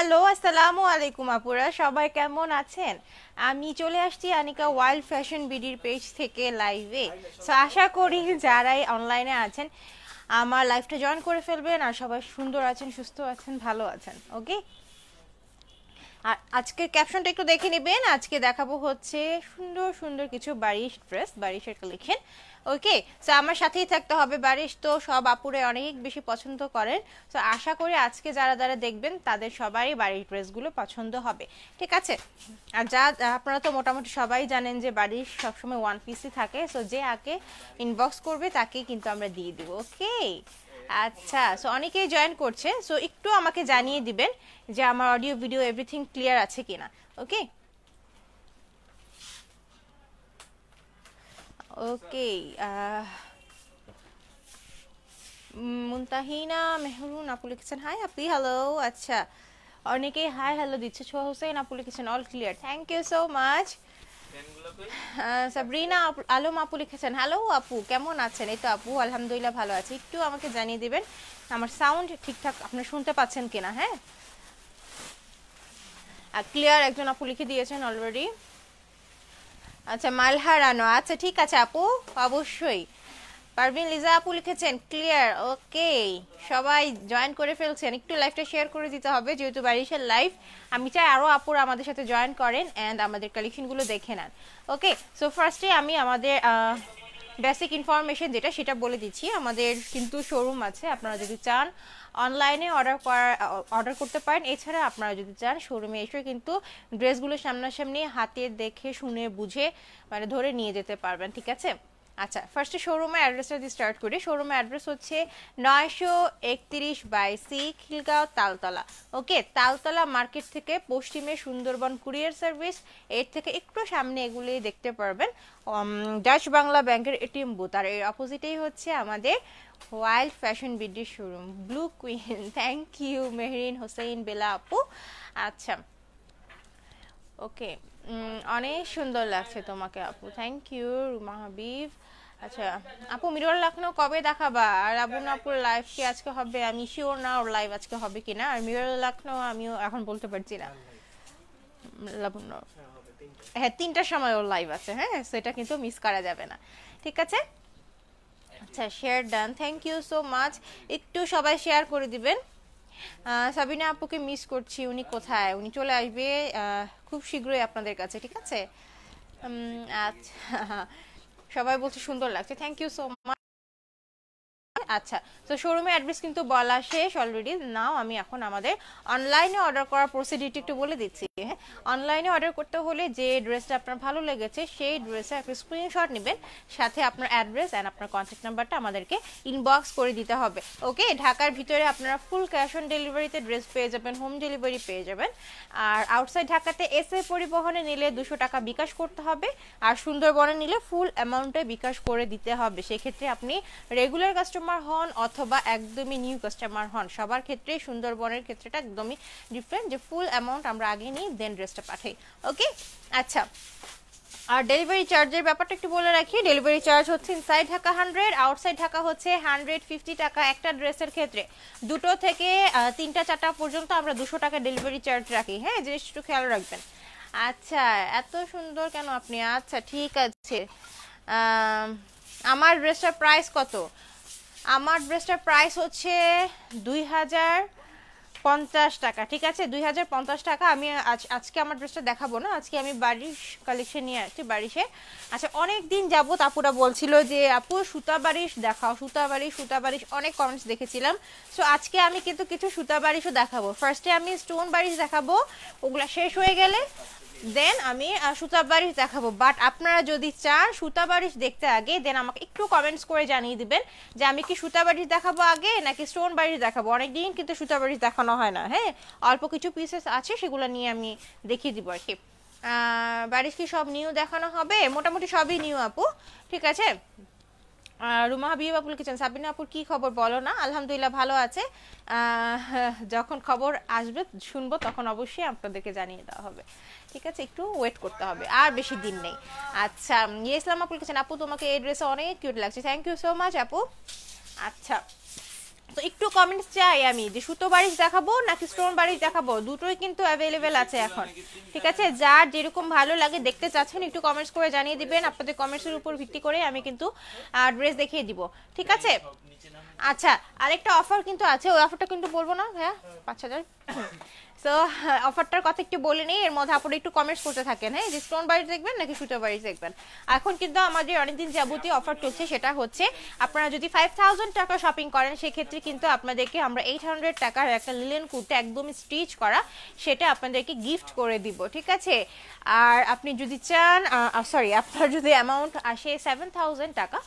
Hello, আসসালামু আলাইকুম আপুরা, সবাই কেমন আছেন? আমি চলে আসছি আনিকা ওয়াইল্ড ফ্যাশন বিডির পেজ থেকে লাইভে। সো আশা করি যারাই অনলাইনে আছেন, আমার লাইফটা জয়েন করে ফেলবেন আর সবাই সুন্দর আছেন, সুস্থ আছেন, ভালো আছেন ওকে আর আজকে ক্যাপশনটা একটু দেখে নেবেন। আজকে দেখাবো হচ্ছে সুন্দর সুন্দর কিছু বারিশ ড্রেস বারিশের কালেকশন ওকে সো আমার সাথেই থাকতে হবে বারিশ। তো সব আপুরে অনেক বেশি পছন্দ করেন। তো আশা করি আজকে যারা যারা দেখবেন, তাদের সবারই বাড়ির ড্রেসগুলো পছন্দ হবে। ঠিক আছে? আর যা, আপনারা তো মোটামুটি সবাই জানেন যে বাড়ির সবসময় ওয়ান পিসই থাকে। সো যে আগে ইনবক্স করবে, তাকেই কিন্তু আমরা দিয়ে দিব। ওকে আচ্ছা সো অনেকেই জয়েন করছে সো একটু আমাকে জানিয়ে দিবেন যে আমার অডিও ভিডিও এভরিথিং ক্লিয়ার আছে কিনা ওকে ওকে মুনতাহিনা মেহরুন, আপু লিখেছেন হাই আপি হ্যালো আচ্ছা। অনেকেই হাই হ্যালো দিচ্ছে ছো হোসেন, আপু লিখেছেন all clear thank you so much Sabrina Alam আপু লিখেছেন হ্যালো আপু, কেমন আছেন? এই তো আপু, আলহামদুলিল্লাহ ভালো আছি। একটু আমাকে জানিয়ে দিবেন, আমার সাউন্ড ঠিকঠাক আপনি শুনতে পাচ্ছেন কিনা হ্যাঁ? ক্লিয়ার একজন আপু লিখে দিয়েছেন অলরেডি আচ্ছা মালহার আনো আচ্ছা ঠিক আছে আপু, অবশ্যই। পারভিন, লিজা আপু লিখেছেন ক্লিয়ার ওকে সবাই জয়েন করে ফেলছেন। একটু লাইভটা শেয়ার করে দিতে হবে, যেহেতু বারিশের লাইভ আমি চাই আরও আপুরা আমাদের সাথে জয়েন করেন অ্যান্ড আমাদের কালেকশনগুলো দেখে নেন। ওকে সো ফার্স্টে আমি আমাদের বেসিক ইনফরমেশন যেটা, সেটা বলে দিচ্ছি। আমাদের কিন্তু শোরুম আছে, আপনারা যদি চান অনলাইনে অর্ডার করার অর্ডার করতে পারেন। এছাড়া আপনারা যদি চান শোরুমে এসে কিন্তু ড্রেসগুলো সামনাসামনি হাতে দেখে, শুনে, বুঝে মানে ধরে নিয়ে যেতে পারবেন, ঠিক আছে? আচ্ছা ফার্স্টে শোরুমের অ্যাড্রেসটা দিয়ে স্টার্ট করি শোরুমের অ্যাড্রেস হচ্ছে নয়শো একত্রিশ by C Khilgaon, Taltala. Okay Taltala market থেকে পশ্চিমে সুন্দরবন কুরিয়ার সার্ভিস এর থেকে একটু সামনে এগুলি দেখতে পারবেন। ডাচ বাংলা ব্যাংকের এটিএম বুথ আর এর অপোজিটেই হচ্ছে আমাদের wild fashion BD showroom blue queen thank you Mehrin Hossain Bela আপু। আচ্ছা ওকে অনেক সুন্দর লাগছে তোমাকে আপু। Thank you Ruma Habib. আচ্ছা আপু মিরর লখনৌ কবে দেখাবা? আর আবু আপুর লাইভ কি আজকে হবে? আমি শিওর না ওর লাইভ আজকে হবে কিনা। আর মিরর লখনৌ আমিও এখন বলতে পারছি না। লাবণ্য। হ্যাঁ তিনটার সময় ওর লাইভ আছে হ্যাঁ? সেটা কিন্তু মিস করা যাবে না। ঠিক আছে? আচ্ছা share done thank you so much একটু সবাই শেয়ার করে দিবেন। সাবিনা আপুকে মিস করছি। উনি কোথায়? উনি চলে আসবে খুব শীঘ্রই আপনাদের কাছে, ঠিক আছে? আচ্ছা। সবাই বলছে সুন্দর লাগছে। থ্যাংক ইউ সো মাচ আচ্ছা তো শোরুমের অ্যাড্রেস কিন্তু বলা শেষ অলরেডি নাও আমি এখন আমাদের অনলাইনে অর্ডার করার প্রসিডিউরটি একটু বলে দিচ্ছি। হ্যাঁ অনলাইনে অর্ডার করতে হলে যে ড্রেসটা আপনার ভালো লেগেছে, সেই ড্রেসে একটা স্ক্রিনশট নেবেন, সাথে আপনার অ্যাড্রেস অ্যান্ড আপনার কন্ট্যাক্ট নাম্বারটা আমাদেরকে ইনবক্স করে দিতে হবে। ওকে ঢাকার ভিতরে আপনারা ফুল ক্যাশ অন ডেলিভারিতে ড্রেস পেয়ে যাবেন হোম ডেলিভারি পেয়ে যাবেন। আর আউটসাইড ঢাকাতে এসএ পরিবহনে নিলে দুশো টাকা বিকাশ করতে হবে। আর সুন্দরবনে নিলে ফুল অ্যামাউন্টে বিকাশ করে দিতে হবে। সেক্ষেত্রে আপনি রেগুলার কাস্টমার হন অথবা একদমই নিউ কাস্টমার হন, সবার ক্ষেত্রে সুন্দরবনের ক্ষেত্রেটা একদমই ডিফারেন্ট যে ফুল অ্যামাউন্ট আমরা আগে নিই দেন ড্রেসটা পাঠাই ওকে আচ্ছা আর ডেলিভারি চার্জের ব্যাপারটা একটু বলে রাখি ডেলিভারি চার্জ হচ্ছে inside Dhaka hundred outside Dhaka হচ্ছে হান্ড্রেড ফিফটি টাকা একটা ড্রেসের ক্ষেত্রে। দুটো থেকে তিনটা, চারটা পর্যন্ত আমরা দুশো টাকা ডেলিভারি চার্জ রাখি হ্যাঁ? জিনিসটা একটু খেয়াল রাখবেন। আচ্ছা এত সুন্দর কেন আপনি? আচ্ছা ঠিক আছে। আমার ড্রেসটার প্রাইস কত? আমার ড্রেসটার প্রাইস হচ্ছে দুই হাজার পঞ্চাশ টাকা, ঠিক আছে? দুই হাজার পঞ্চাশ টাকা আমি আজ, আজকে আমার ড্রেসটা দেখাবো না। আজকে আমি বারিশ কালেকশন নিয়ে আসছি বারিশে আচ্ছা অনেক দিন যাবত আপুরা বলছিল যে, আপু, সুতা বারিশ দেখাও সুতা বারিশ সুতা বারিশ অনেক কমেন্টস দেখেছিলাম। সো আজকে আমি কিন্তু কিছু সুতা বারিশও দেখাবো। ফার্স্টে আমি স্টোন বারিশ দেখাবো, ওগুলা শেষ হয়ে গেলে দেন আমি সুতা বারিশ দেখাবো। বাট আপনারা যদি চান সুতা বারিশ দেখতে আগে দেন আমাকে একটু কমেন্টস করে জানিয়ে দিবেন যে আমি কি সুতা বারিশ দেখাবো আগে নাকি স্টোন বারিশ দেখাবো। অনেকদিন কিন্তু সুতা বারিশ দেখানো হয় না হ্যাঁ? অল্প কিছু পিসেস আছে, সেগুলো নিয়ে আমি দেখিয়ে দিব আর কি বারিশ কি সব নিউ দেখানো হবে? মোটামুটি সবই নিউ আপু। ঠিক আছে? রুমা হাবিব আপু লিখেছেন সাবিনা আপুর কি খবর বলো না? আলহামদুলিল্লাহ ভালো আছে। যখন খবর আসবে, শুনব, তখন অবশ্যই আপনাদেরকে জানিয়ে দেওয়া হবে। ঠিক আছে, একটু ওয়েট করতে হবে, আর বেশি দিন নেই। আচ্ছা ইয়ে ইসলাম আপু লিখেছেন আপু, তোমাকে এই ড্রেসে অনেক কিউট লাগছে। থ্যাংক ইউ সো মাচ আপু। আচ্ছা তো একটু কমেন্টস চাই আমি, যে সুতো বারিশ দেখাবো নাকি স্টোন বারিশ দেখাবো? দুটোই কিন্তু অ্যাভেলেবেল আছে এখন। ঠিক আছে, যার যেরকম ভালো লাগে, দেখতে চাচ্ছেন, একটু কমেন্টস করে জানিয়ে দিবেন। আপনাদের কমেন্টসের উপর ভিত্তি করে আমি কিন্তু ড্রেস দেখিয়ে দিব। ঠিক আছে? আচ্ছা আরেকটা অফার কিন্তু আছে। ওই অফারটা কিন্তু বলব না হ্যাঁ? পাঁচ হাজার। সো অফারটার কথা একটু বলে নিই, এর মধ্যে আপনারা একটু কমেন্টস করতে থাকেন হ্যাঁ? যে স্টোন বাড়ি দেখবেন নাকি সুতো বাড়ি দেখবেন? এখন কিন্তু আমাদের অনেকদিন যাবতীয় অফার চলছে, সেটা হচ্ছে আপনারা যদি ফাইভ থাউজেন্ড টাকা শপিং করেন, সেক্ষেত্রে কিন্তু আপনাদেরকে আমরা এইট হান্ড্রেড টাকার একটা লিলেন কুর্তা একদম স্টিচ করা, সেটা আপনাদেরকে গিফট করে দিব, ঠিক আছে? আর আপনি যদি চান সরি আপনার যদি অ্যামাউন্ট আসে সেভেন থাউজেন্ড টাকা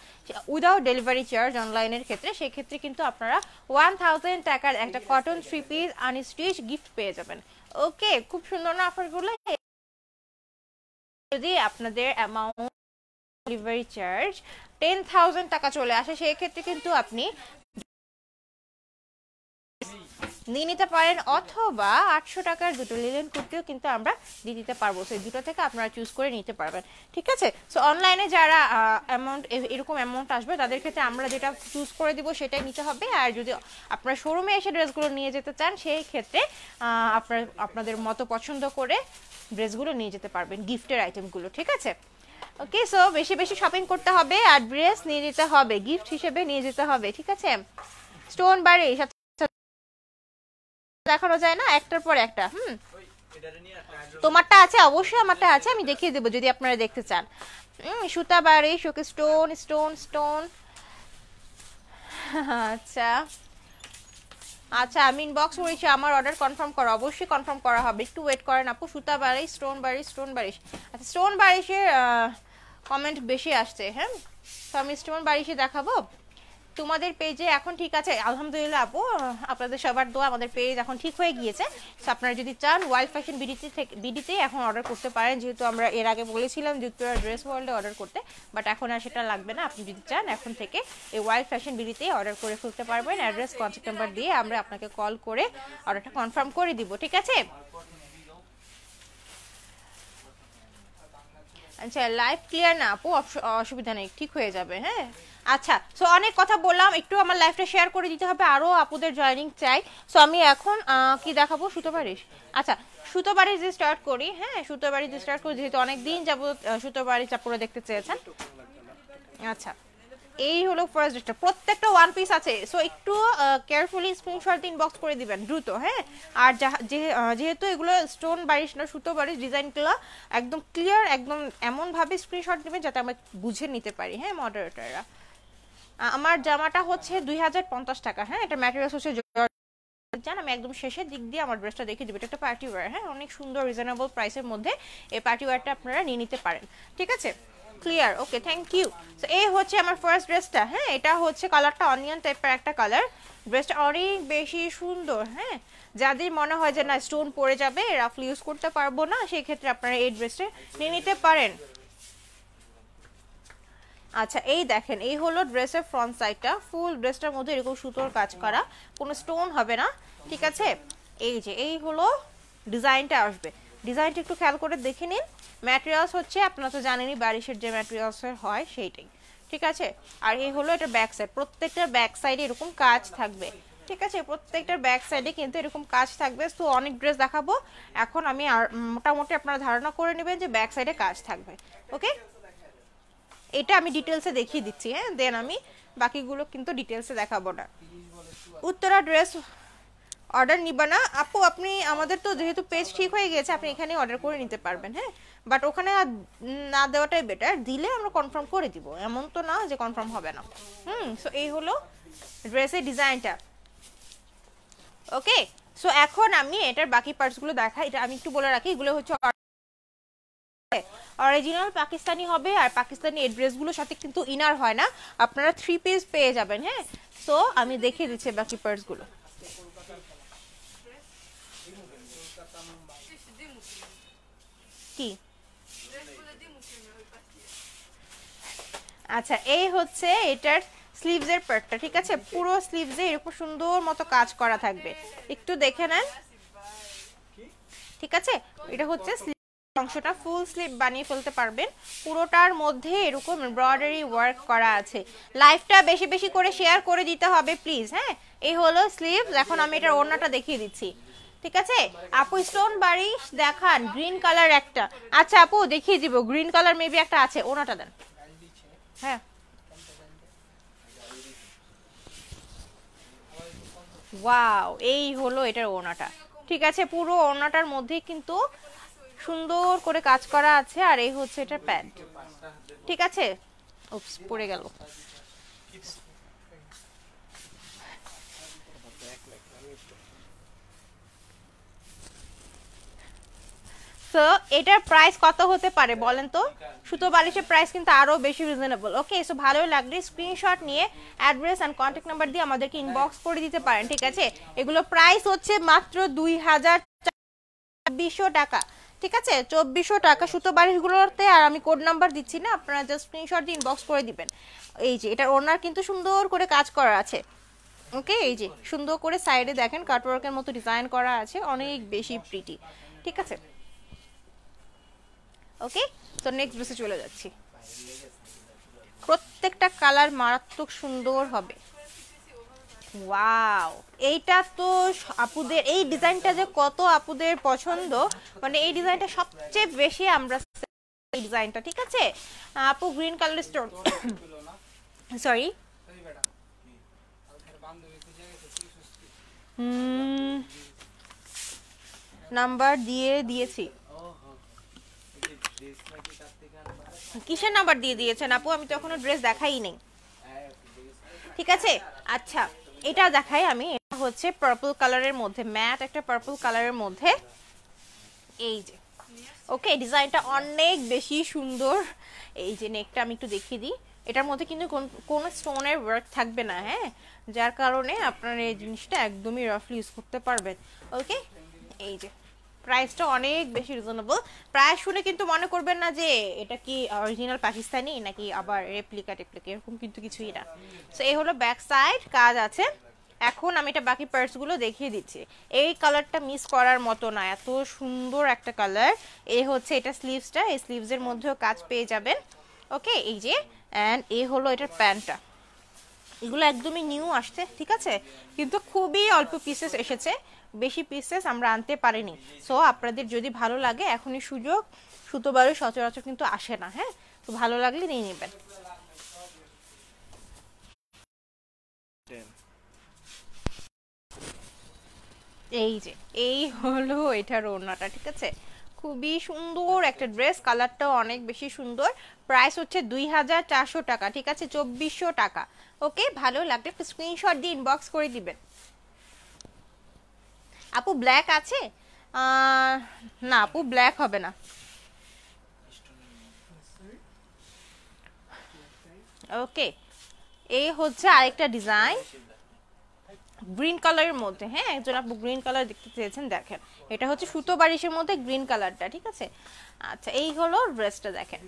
উইদাউট ডেলিভারি চার্জ অনলাইনের ক্ষেত্রে, সেক্ষেত্রে কিন্তু আপনারা ওয়ান থাউজেন্ড টাকার একটা cotton three piece unstitch gift পেয়ে যাবেন। ওকে খুব সুন্দর না অফারগুলো? যদি আপনাদের amount delivery charge ten thousand টাকা চলে আসে সেই ক্ষেত্রে কিন্তু আপনি নিয়ে নিতে পারেন অথবা আটশো টাকার দুটো লিলেন কুর্তিও কিন্তু আমরা দিয়ে দিতে পারব। সেই দুটো থেকে আপনারা চুজ করে নিতে পারবেন। ঠিক আছে? সো অনলাইনে যারা অ্যামাউন্ট এরকম অ্যামাউন্ট আসবে, তাদের ক্ষেত্রে আমরা যেটা চুজ করে দিব সেটাই নিতে হবে। আর যদি আপনারা শোরুমে এসে ড্রেসগুলো নিয়ে যেতে চান, সেই ক্ষেত্রে আপনার, আপনাদের মতো পছন্দ করে ড্রেসগুলো নিয়ে যেতে পারবেন গিফটের আইটেমগুলো ঠিক আছে? ওকে সো বেশি বেশি শপিং করতে হবে আর ড্রেস নিয়ে যেতে হবে গিফট হিসেবে নিয়ে যেতে হবে। ঠিক আছে? স্টোন বাড়ি দেখানো যায় না? একটার পর একটা হুম? তোমারটা আছে অবশ্যই আমারটা আছে আমি দেখিয়ে দেবো যদি আপনারা দেখতে চান। সুতা বাড়ি শোকে স্টোন স্টোন স্টোন। আচ্ছা। আচ্ছা আমি ইনবক্স করেছি আমার অর্ডার কনফার্ম করো অবশ্যই কনফার্ম করা হবে। একটু ওয়েট করেন আপু সুতা বাড়ি স্টোন বাড়ি স্টোন বাড়ি। আচ্ছা স্টোন বাড়িশের কমেন্ট বেশি আসছে হ্যাঁ? তো আমি স্টোন বাড়িশে দেখাবো? তোমাদের পেজে এখন ঠিক আছে। আলহামদুলিল্লাহ আপু আপনাদের সবার দোয়া, আমাদের পেজ এখন ঠিক হয়ে গিয়েছে। তো আপনারা যদি চান ওয়াইল্ড ফ্যাশন বিডিতে থেকে বিডিতে এখন অর্ডার করতে পারেন। যেহেতু আমরা এর আগে বলেছিলাম যুক্তরা ড্রেস ওয়ার্ল্ডে অর্ডার করতে বাট এখন আর সেটা লাগবে না। আপনি যদি চান, এখন থেকে এই ওয়াইল্ড ফ্যাশন বিডিতে অর্ডার করে ফেলতে পারবেন। অ্যাড্রেস কন্ট্যাক্ট নাম্বার দিয়ে আমরা আপনাকে কল করে অর্ডারটা কনফার্ম করে দিব, ঠিক আছে? আচ্ছা লাইভ ক্লিয়ার না, আপু? অসুবিধা নেই, ঠিক হয়ে যাবে হ্যাঁ? আচ্ছা সো অনেক কথা বললাম, একটু আমার লাইফটা শেয়ার করে দিতে হবে আরও আপুদের জয়নিং চাই। সো আমি এখন কি দেখাবো? সুতো বাড়িশ আচ্ছা সুতো বাড়ি যে স্টার্ট করি হ্যাঁ সুতো বাড়ি যে স্টার্ট করি, যেহেতু অনেক দিন যাব সুতো বাড়ি চাপুরে দেখতে চেয়েছেন। আচ্ছা এই হলো ফার্স্ট ড্রেসটা প্রত্যেকটা ওয়ান পিস আছে। সো একটু কেয়ারফুলি স্ক্রিনশট ইনবক্স করে দিবেন, দ্রুত হ্যাঁ? আর যেহেতু এগুলো স্টোন বারিশ না সুতো বারিশ ডিজাইনগুলো একদম ক্লিয়ার একদম এমনভাবে স্ক্রিনশট নেবেন যাতে আমরা বুঝে নিতে পারি হ্যাঁ মডারেটাররা আমার জামাটা হচ্ছে দুই হাজার পঞ্চাশ টাকা। হ্যাঁ এটা ম্যাটেরিয়ালস হচ্ছে জান আমি একদম শেষের দিক দিয়ে আমার ড্রেসটা দেখে দেবো। এটা একটা পার্টি ওয়ার হ্যাঁ অনেক সুন্দর রিজনেবল প্রাইসের মধ্যে এই পার্টি ওয়ারটা আপনারা নিয়ে নিতে পারেন। ঠিক আছে? Clear okay thank you so এই হচ্ছে আমার ফার্স্ট ড্রেসটা হ্যাঁ এটা হচ্ছে কালারটা অনিয়ন টাইপের একটা কালার ড্রেসটা অনেক বেশি সুন্দর হ্যাঁ। যাদের মনে হয় যে, না স্টোন পড়ে যাবে রাফলি ইউজ করতে পারব না সেই ক্ষেত্রে আপনারা এই ড্রেসটা নিয়ে নিতে পারেন। আচ্ছা এই দেখেন, এই হলো ড্রেসের ফ্রন্ট সাইডটা ফুল ড্রেসটার মধ্যে এরকম সুতোর কাজ করা। কোনো স্টোন হবে না, ঠিক আছে? এই যে, এই হলো ডিজাইনটা আসবে। ডিজাইনটা একটু খেয়াল করে দেখে নিন। ম্যাটেরিয়ালস হচ্ছে, আপনারা তো জানেনই, বারিশের যে ম্যাটেরিয়ালসের হয়, সেইটাই। ঠিক আছে? আর এই হলো এটা ব্যাক সাইড প্রত্যেকটার ব্যাক সাইডে এরকম কাজ থাকবে। ঠিক আছে? প্রত্যেকটার ব্যাক সাইডে কিন্তু এরকম কাজ থাকবে। তো অনেক ড্রেস দেখাবো। এখন আমি আর মোটামুটি আপনারা ধারণা করে নেবেন যে ব্যাক সাইডে কাজ থাকবে। ওকে এটা আমি ডিটেলসে দেখিয়ে দিচ্ছি হ্যাঁ? দেন আমি বাকিগুলো কিন্তু ডিটেলসে দেখাবো না। উত্তরা ড্রেস অর্ডার নিবা না। আপু, আপনি আমাদের তো যেহেতু পেজ ঠিক হয়ে গেছে আপনি এখানে অর্ডার করে নিতে পারবেন হ্যাঁ? বাট ওখানে না দেওয়াটাই বেটার দিলে আমরা কনফার্ম করে দিব। এমন তো না যে কনফার্ম হবে না। হুম সো এই হলো ড্রেসের ডিজাইনটা ওকে সো এখন আমি এটার বাকি পার্টসগুলো দেখাই। এটা আমি একটু বলে রাখি, এগুলো হচ্ছে অরিজিনাল পাকিস্তানি হবে আর পাকিস্তানি ড্রেসগুলোর সাথে কিন্তু ইনার হয় না। আপনারা থ্রি পিস পেয়ে যাবেন হ্যাঁ? সো আমি দেখিয়ে দিচ্ছি বাকি পার্টসগুলো কি? আচ্ছা এই হচ্ছে এটার স্লিভসের পার্টটা ঠিক আছে? পুরো স্লিভসে এরকম সুন্দর মতো কাজ করা থাকবে। একটু দেখে নেন। ঠিক আছে? এটা হচ্ছে অংশটা ফুল স্লিপ বানিয়ে ফেলতে পারবেন। পুরোটার মধ্যে এরকম এমব্রয়ডারি ওয়ার্ক করা আছে। লাইফটা বেশি বেশি করে শেয়ার করে দিতে হবে প্লিজ হ্যাঁ? এই হলো স্লিভ এখন আমি এটার ওড়নাটা দেখিয়ে দিচ্ছি। ঠিক আছে? আপু স্টোন বাড়ি, দেখান গ্রিন কালার একটা। আচ্ছা আপু, দেখিয়ে দিব গ্রিন কালার মেবি একটা আছে ওনাটা দেন। হ্যাঁ। ওয়াও এই হলো এটার ওড়নাটা। ঠিক আছে, পুরো ওড়নাটার মধ্যে কিন্তু সুন্দর করে কাজ করা আছে, আর এই হচ্ছে এটা প্যান্ট। ঠিক আছে? উপস পড়ে গেল। সো এটার প্রাইস কত হতে পারে বলেন তো? সুতো বালিশের প্রাইস কিন্তু আরও বেশি রিজনেবল ওকে সো ভালোই লাগলে। স্ক্রিনশট নিয়ে অ্যাড্রেস অ্যান্ড কন্ট্যাক্ট নাম্বার দিয়ে আমাদেরকে ইনবক্স করে দিতে পারেন, ঠিক আছে? এগুলো প্রাইস হচ্ছে মাত্র দুই হাজার চব্বিশশো টাকা। ঠিক আছে? চব্বিশশো টাকা সুতো বাড়িগুলোতে আর আমি কোড নাম্বার দিচ্ছি না, আপনারা জাস্ট স্ক্রিনশট দিয়ে ইনবক্স করে দিবেন। এই যে এটার ওনার কিন্তু সুন্দর করে কাজ করা আছে। ওকে এই যে, সুন্দর করে সাইডে দেখেন কাটওয়ার্কের মতো ডিজাইন করা আছে, অনেক বেশি প্রিটি ঠিক আছে? ওকে তো নেক্সট ড্রেসে চলে যাচ্ছি। প্রত্যেকটা কালার মারাত্মক সুন্দর হবে। ওয়াও এইটা তো আপুদের, এই ডিজাইনটা যে কত আপুদের পছন্দ মানে এই ডিজাইনটা সবচেয়ে বেশি আমরা এই ডিজাইনটা, ঠিক আছে? আপু green colour stone. Sorry number দিয়ে দিয়েছি। কিসের নাম্বার দিয়ে দিয়েছেন আপু? আমি তো এখনও ড্রেস দেখাই নেই। ঠিক আছে? আচ্ছা। এটা দেখাই আমি, এটা হচ্ছে পার্পল কালারের মধ্যে ম্যাট একটা পার্পল কালারের মধ্যে। এই যে ওকে ডিজাইনটা অনেক বেশি সুন্দর। এই যে নেকটা আমি একটু দেখিয়ে দিই। এটার মধ্যে কিন্তু কোন- স্টোনের ওয়ার্ক থাকবে না হ্যাঁ? যার কারণে আপনারা এই জিনিসটা একদমই রাফলি ইউজ করতে পারবেন ওকে এই যে প্রাইসটা অনেক বেশি রিজনেবল প্রায় শুনে কিন্তু মনে করবেন না যে এটা কি অরিজিনাল পাকিস্তানি নাকি আবার রেপ্লিকা টেপ্লিকা এরকম কিন্তু কিছুই না। সো এই হলো ব্যাক সাইড কাজ আছে। এখন আমি এটা বাকি পার্টসগুলো দেখিয়ে দিচ্ছি। এই কালারটা মিস করার মতো না, এত সুন্দর একটা কালার এই হচ্ছে এটা স্লিভসটা এই স্লিভসের মধ্যেও কাজ পেয়ে যাবেন। ওকে এই যে অ্যান্ড এ হলো এটার প্যান্টটা। এগুলো একদমই নিউ আসছে, ঠিক আছে? কিন্তু খুবই অল্প পিসেস এসেছে। বেশি পিসেস আমরা আনতে পারিনি। সো আপনাদের যদি ভালো লাগে, এখনই সুযোগ, সুতো সুতোবারে সচরাচর কিন্তু আসে না হ্যাঁ? তো ভালো লাগলে নিয়ে নেবেন। এই যে, এই হলো এটার ওড়নাটা, ঠিক আছে? খুবই সুন্দর একটা ড্রেস কালারটাও অনেক বেশি সুন্দর। প্রাইস হচ্ছে দুই হাজার চারশো টাকা, ঠিক আছে? চব্বিশশো টাকা। ওকে ভালো লাগলে স্ক্রিনশট দিয়ে ইনবক্স করে দিবেন। আপু ব্ল্যাক আছে? না, আপু ব্ল্যাক হবে না। ওকে এই হচ্ছে আরেকটা ডিজাইন গ্রিন কালারের মধ্যে হ্যাঁ? একজন আপু গ্রিন কালার দেখতে চেয়েছেন, দেখেন। এটা হচ্ছে সুতো বারিশের মধ্যে গ্রিন কালারটা ঠিক আছে? আচ্ছা এই হলো ড্রেসটা দেখেন।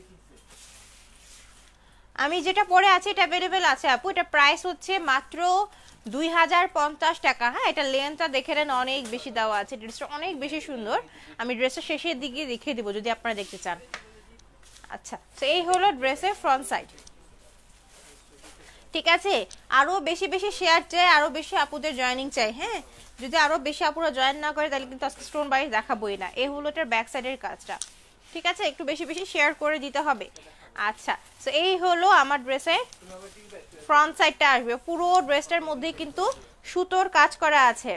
আমি যেটা পরে আছি, এটা অ্যাভেলেবেল আছে, আপু। এটা প্রাইস হচ্ছে মাত্র দুই হাজার পঞ্চাশ টাকা। হ্যাঁ এটা লেন্থটা দেখে নেন, অনেক বেশি দেওয়া আছে। ড্রেসটা অনেক বেশি সুন্দর। আমি ড্রেসটা শেষের দিকে দেখিয়ে দিব, যদি আপনারা দেখতে চান। আচ্ছা তো এই হলো ড্রেসের ফ্রন্ট সাইড ঠিক আছে? আরও বেশি বেশি শেয়ার চাই, আরও বেশি আপুদের জয়েনিং চাই হ্যাঁ? যদি আরও বেশি আপুরা জয়েন না করে, তাহলে কিন্তু আজকে স্টোন বাড়ি দেখাবোই না। এই হলো এটার ব্যাক সাইডের কাজটা। ঠিক আছে? একটু বেশি বেশি শেয়ার করে দিতে হবে। আচ্ছা তো এই হলো আমার ড্রেসে ফ্রন্ট সাইডটা আসবে। পুরো ড্রেসটার মধ্যে কিন্তু সুতোর কাজ করা আছে।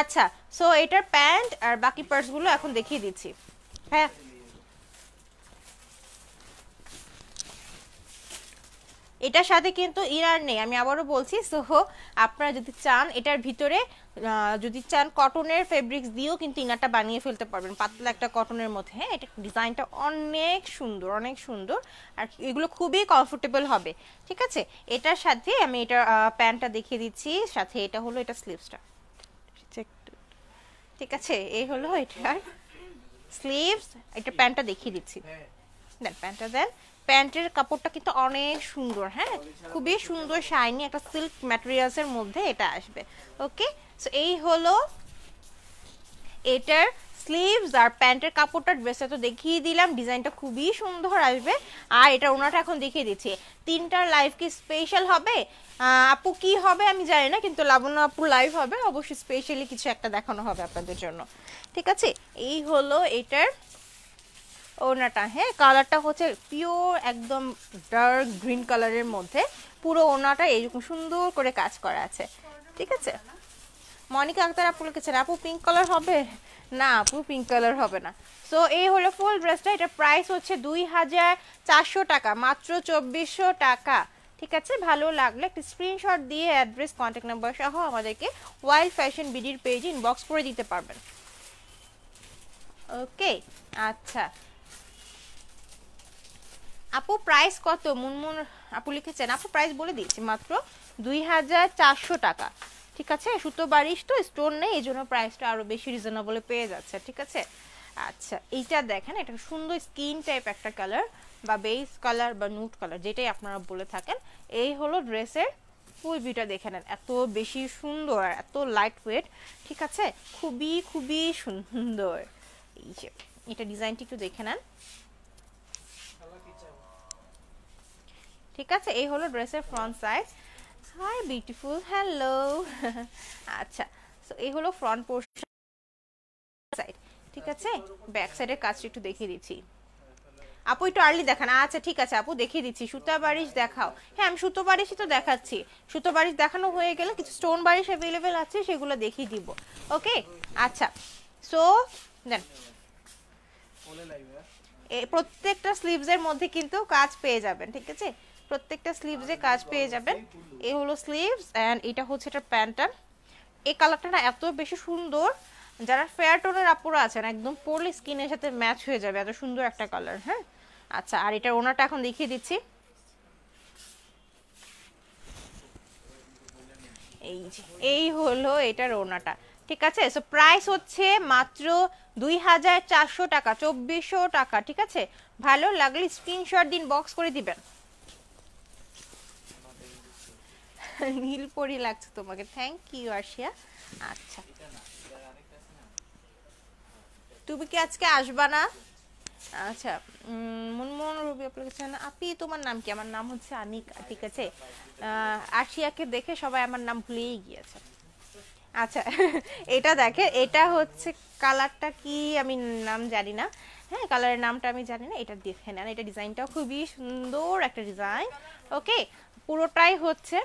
আচ্ছা সো এটার প্যান্ট আর বাকি পার্টসগুলো এখন দেখিয়ে দিচ্ছি। হ্যাঁ। এটার সাথে কিন্তু ইনার নেই, আমি আবারও বলছি সো আপনারা যদি চান এটার ভিতরে যদি চান কটনের ফেব্রিক্স দিয়েও কিন্তু ইনারটা বানিয়ে ফেলতে পারবেন। পাতলা একটা কটনের মধ্যে। হ্যাঁ এটা ডিজাইনটা অনেক সুন্দর অনেক সুন্দর। আর এগুলো খুবই কমফোর্টেবল হবে। ঠিক আছে? এটার সাথে আমি এটা প্যান্টটা দেখিয়ে দিচ্ছি। সাথে এটা হলো এটা স্লিভসটা ঠিক আছে? এই হলো এটার স্লিভস এটা প্যান্টটা দেখিয়ে দিচ্ছি। দেন প্যান্টটা দেন। প্যান্টের কাপড়টা কিন্তু অনেক সুন্দর। হ্যাঁ খুবই সুন্দর শাইনি একটা সিল্ক ম্যাটেরিয়ালসের মধ্যে এটা আসবে। ওকে সো এই হলো এটার স্লিভস আর প্যান্টের কাপড়টা ড্রেসটা তো দেখিয়ে দিলাম, ডিজাইনটা খুবই সুন্দর আসবে। আর এটা ওনাটা এখন দেখিয়ে দিচ্ছি। তিনটার লাইভ কি স্পেশাল হবে? আপু কি হবে আমি জানি না, কিন্তু লাবণ্য আপু লাইভ হবে। অবশ্যই স্পেশালি কিছু একটা দেখানো হবে আপনাদের জন্য। ঠিক আছে? এই হলো এটার ওনাটা। হ্যাঁ কালারটা হচ্ছে পিওর একদম ডার্ক গ্রিন কালারের মধ্যে। পুরো ওনাটা এইরকম সুন্দর করে কাজ করা আছে। ঠিক আছে? মনিকা আক্তার আপু লিখেছেন আপু পিঙ্ক কালার হবে? না, আপু পিঙ্ক কালার হবে না। সো এই হলো ফুল ড্রেসটা এটা প্রাইস হচ্ছে দুই হাজার চারশো টাকা, মাত্র চব্বিশশো টাকা। ঠিক আছে? ভালো লাগলে একটি স্ক্রিনশট দিয়ে অ্যাড্রেস কন্ট্যাক্ট নাম্বার সহ আমাদেরকে ওয়াইল্ড ফ্যাশন বিডির পেজে ইনবক্স করে দিতে পারবেন। ওকে আচ্ছা। আপু প্রাইস কত? মুনমুন আপু লিখেছেন, আপু প্রাইস বলে দিয়েছি, মাত্র দুই হাজার চারশো টাকা। ঠিক আছে? সুতো, বারিশ তো স্টোন নেই এই জন্য প্রাইসটা আরও বেশি রিজনেবলে পেয়ে যাচ্ছে, ঠিক আছে? আচ্ছা এইটা দেখেন, এটা সুন্দর স্কিন টাইপ একটা কালার বা বেস কালার বা নুট কালার যেটাই আপনারা বলে থাকেন। এই হলো ড্রেসের ফুল ভিউটা দেখে নেন, এত বেশি সুন্দর, এত লাইট ওয়েট ঠিক আছে? খুবই খুবই সুন্দর। এই যে, এটা ডিজাইনটি একটু দেখে নেন। ঠিক আছে? এই হলো ড্রেসের front side hi beautiful hello আচ্ছা সো এই হলো ফ্রন্ট পোর্শন সাইড ঠিক আছে? ব্যাক সাইডের কাজটা একটু দেখিয়ে দিচ্ছি। আপু, একটু আর্লি দেখান। আচ্ছা ঠিক আছে, আপু, দেখিয়ে দিচ্ছি। সুতা বারিশ দেখাও। হ্যাঁ আমি সুতো বারিশই তো দেখাচ্ছি। সুতো বারিশ দেখানো হয়ে গেলে কিছু স্টোন বারিশ অ্যাভেলেবেল আছে, সেগুলো দেখিয়ে দিব। ওকে আচ্ছা সো দেন প্রত্যেকটা স্লিভসের মধ্যে কিন্তু কাজ পেয়ে যাবেন, ঠিক আছে? প্রত্যেকটা স্লিভসে কাজ পেয়ে যাবেন। এই হলো স্লিভস এন্ড এটা হচ্ছে এটা প্যান্টটা এই কালারটা না এত বেশি সুন্দর, যারা ফেয়ার টোনের আপুরা আছেন, একদম পরলে স্কিনের সাথে ম্যাচ হয়ে যাবে, এত সুন্দর একটা কালার হ্যাঁ? আচ্ছা আর এটার ওনাটা এখন দেখিয়ে দিচ্ছি। এই এই হলো এটার ওনাটা, ঠিক আছে? সো প্রাইস হচ্ছে মাত্র দুই হাজার চারশো টাকা, চব্বিশশো টাকা, ঠিক আছে? ভালো লাগলে স্ক্রিনশট দিন বক্স করে দিবেন। নীল পরি লাগছে তোমাকে। Thank you Asiya. আচ্ছা। তুমি কি আজকে আসবা না? আচ্ছা মুনমুন রবি অ্যাপ্লিকেশন আপি, তোমার নাম কি? আমার নাম হচ্ছে আনিকা, ঠিক আছে? আশিয়াকে দেখে সবাই আমার নাম ভুলেই গিয়েছে। আচ্ছা এটা দেখে, এটা হচ্ছে কালারটা কি আমি নাম জানি না। হ্যাঁ কালারের নামটা আমি জানি না, এটা দেখে নেন। এটা ডিজাইনটাও খুবই সুন্দর একটা ডিজাইন, ওকে? পুরোটাই হচ্ছে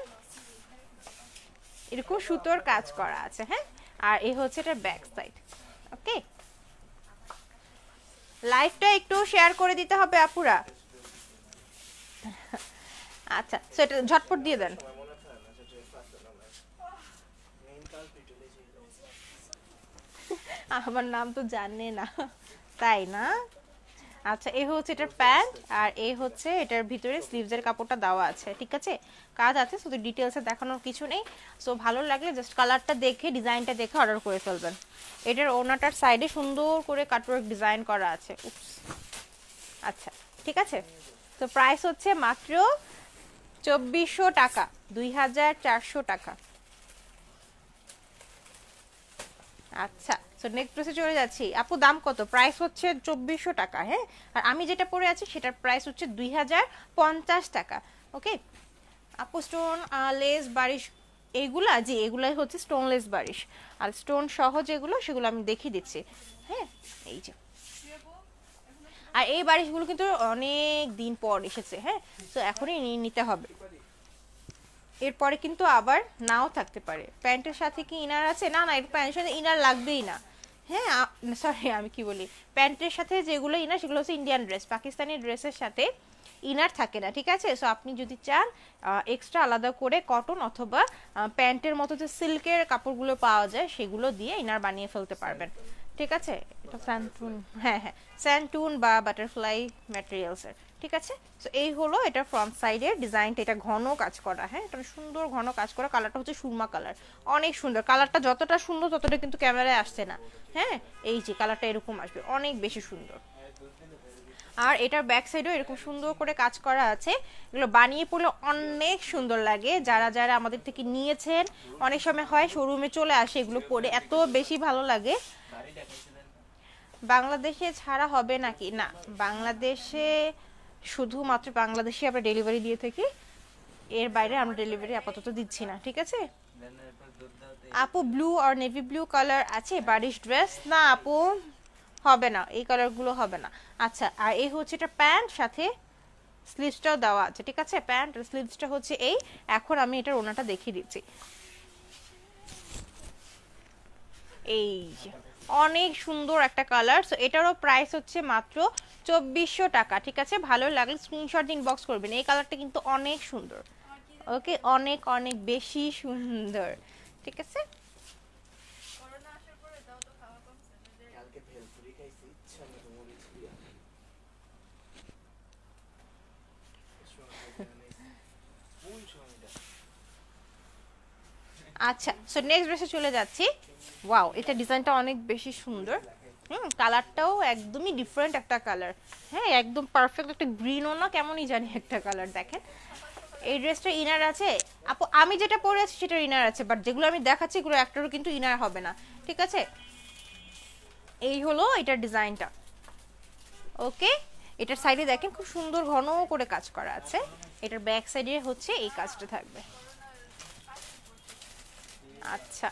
এরকম সুতোর কাজ করা আছে হ্যাঁ? আর এই হচ্ছে এটা ব্যাক সাইড ওকে লাইভটা একটু শেয়ার করে দিতে হবে আপুরা। আচ্ছা সো এটা ঝটপট দিয়ে দেন। আমার নাম তো জানে না, তাই না? আচ্ছা এই হচ্ছে এটার প্যান্ট আর এই হচ্ছে এটার ভিতরে স্লিভসের কাপড়টা দেওয়া আছে, ঠিক আছে? কাজ আছে, শুধু ডিটেলসে দেখানোর কিছু নেই। সো ভালো লাগলে জাস্ট কালারটা দেখে ডিজাইনটা দেখে অর্ডার করে ফেলবেন। এটার ওনাটার সাইডে সুন্দর করে কাটওয়ার্ক ডিজাইন করা আছে। আচ্ছা ঠিক আছে? তো প্রাইস হচ্ছে মাত্র চব্বিশশো টাকা, দুই হাজার চারশো টাকা। আচ্ছা। সো নেক্সট ড্রেসে চলে যাচ্ছি। আপু, দাম কত? প্রাইস হচ্ছে চব্বিশশো টাকা হ্যাঁ? আর আমি যেটা পরে আছি, সেটার প্রাইস হচ্ছে দুই হাজার পঞ্চাশ টাকা ওকে আপু স্টোন লেস বারিশ এইগুলা জি, এগুলাই হচ্ছে স্টোন লেস বারিশ। আর স্টোন সহ যেগুলো সেগুলো আমি দেখিয়ে দিচ্ছি হ্যাঁ? এই যে। আর এই বারিশগুলো কিন্তু অনেক দিন পর এসেছে হ্যাঁ? তো এখনই নিতে হবে। এরপরে কিন্তু আবার নাও থাকতে পারে। প্যান্টের সাথে কি ইনার আছে? না না, এর প্যান্টের সাথে ইনার লাগবেই না। হ্যাঁ সরি আমি কি বলি? প্যান্টের সাথে যেগুলো ইনার সেগুলো হচ্ছে ইন্ডিয়ান ড্রেস পাকিস্তানি ড্রেসের সাথে ইনার থাকে না, ঠিক আছে? সো আপনি যদি চান এক্সট্রা আলাদা করে কটন অথবা প্যান্টের মতো যে সিল্কের কাপড়গুলো পাওয়া যায়, সেগুলো দিয়ে ইনার বানিয়ে ফেলতে পারবেন। ঠিক আছে? এটা স্যান্টুন হ্যাঁ হ্যাঁ। স্যান্টুন বা বাটারফ্লাই ম্যাটেরিয়ালসের ঠিক আছে? তো এই হলো এটা ফ্রন্ট সাইডের ডিজাইনটা এটা ঘন কাজ করা হ্যাঁ? এটা সুন্দর ঘন কাজ করা। কালারটা হচ্ছে সুরমা কালার অনেক সুন্দর। কালারটা যতটা সুন্দর, ততটা কিন্তু ক্যামেরায় আসছে না হ্যাঁ? এই যে কালারটা এরকম আসবে। অনেক বেশি সুন্দর। আর এটার ব্যাক সাইডেও এরকম সুন্দর করে কাজ করা আছে। এগুলো বানিয়ে পড়লে অনেক সুন্দর লাগে। যারা যারা আমাদের থেকে নিয়েছেন, অনেক সময় হয় শোরুমে চলে আসে, এগুলো পরে এত বেশি ভালো লাগে। বাংলাদেশে ছাড়া হবে নাকি? না, বাংলাদেশে শুধুমাত্র বাংলাদেশে আমরা ডেলিভারি দিয়ে থাকি, এর বাইরে আমরা ডেলিভারি আপাতত দিচ্ছি না, ঠিক আছে? আপু ব্লু আর নেভি ব্লু কালার আছে বারিশ ড্রেস না আপু, হবে না, এই কালারগুলো হবে না। আচ্ছা আর এই হচ্ছে এটা প্যান্ট সাথে স্লিভসটাও দেওয়া আছে, ঠিক আছে? প্যান্ট আর স্লিভসটা হচ্ছে এই, এখন আমি এটার ওনাটা দেখিয়ে দিচ্ছি। এই অনেক সুন্দর একটা কালার সো এটারও প্রাইস হচ্ছে মাত্র চব্বিশশো টাকা ঠিক আছে? ভালো লাগলে স্ক্রিনশট ইনবক্স করবেন। এই কালারটা কিন্তু অনেক সুন্দর। ওকে অনেক অনেক বেশি সুন্দর। ঠিক আছে? আচ্ছা সো নেক্সট ড্রেসে চলে যাচ্ছি। ওয়াও এটা ডিজাইনটা অনেক বেশি সুন্দর। হুম, কালারটাও একদমই ডিফারেন্ট একটা কালার হ্যাঁ একদম পারফেক্ট একটা গ্রিনও না, কেমনই জানি একটা কালার দেখেন। এই ড্রেসটা ইনার আছে। আপু, আমি যেটা পরে আছি সেটা ইনার আছে বাট যেগুলো আমি দেখাচ্ছি, এগুলো একটারও কিন্তু ইনার হবে না। ঠিক আছে? এই হলো এটার ডিজাইনটা। ওকে? এটার সাইডে দেখেন, খুব সুন্দর ঘন করে কাজ করা আছে। এটার ব্যাক সাইডে হচ্ছে এই কাজটা থাকবে। আচ্ছা।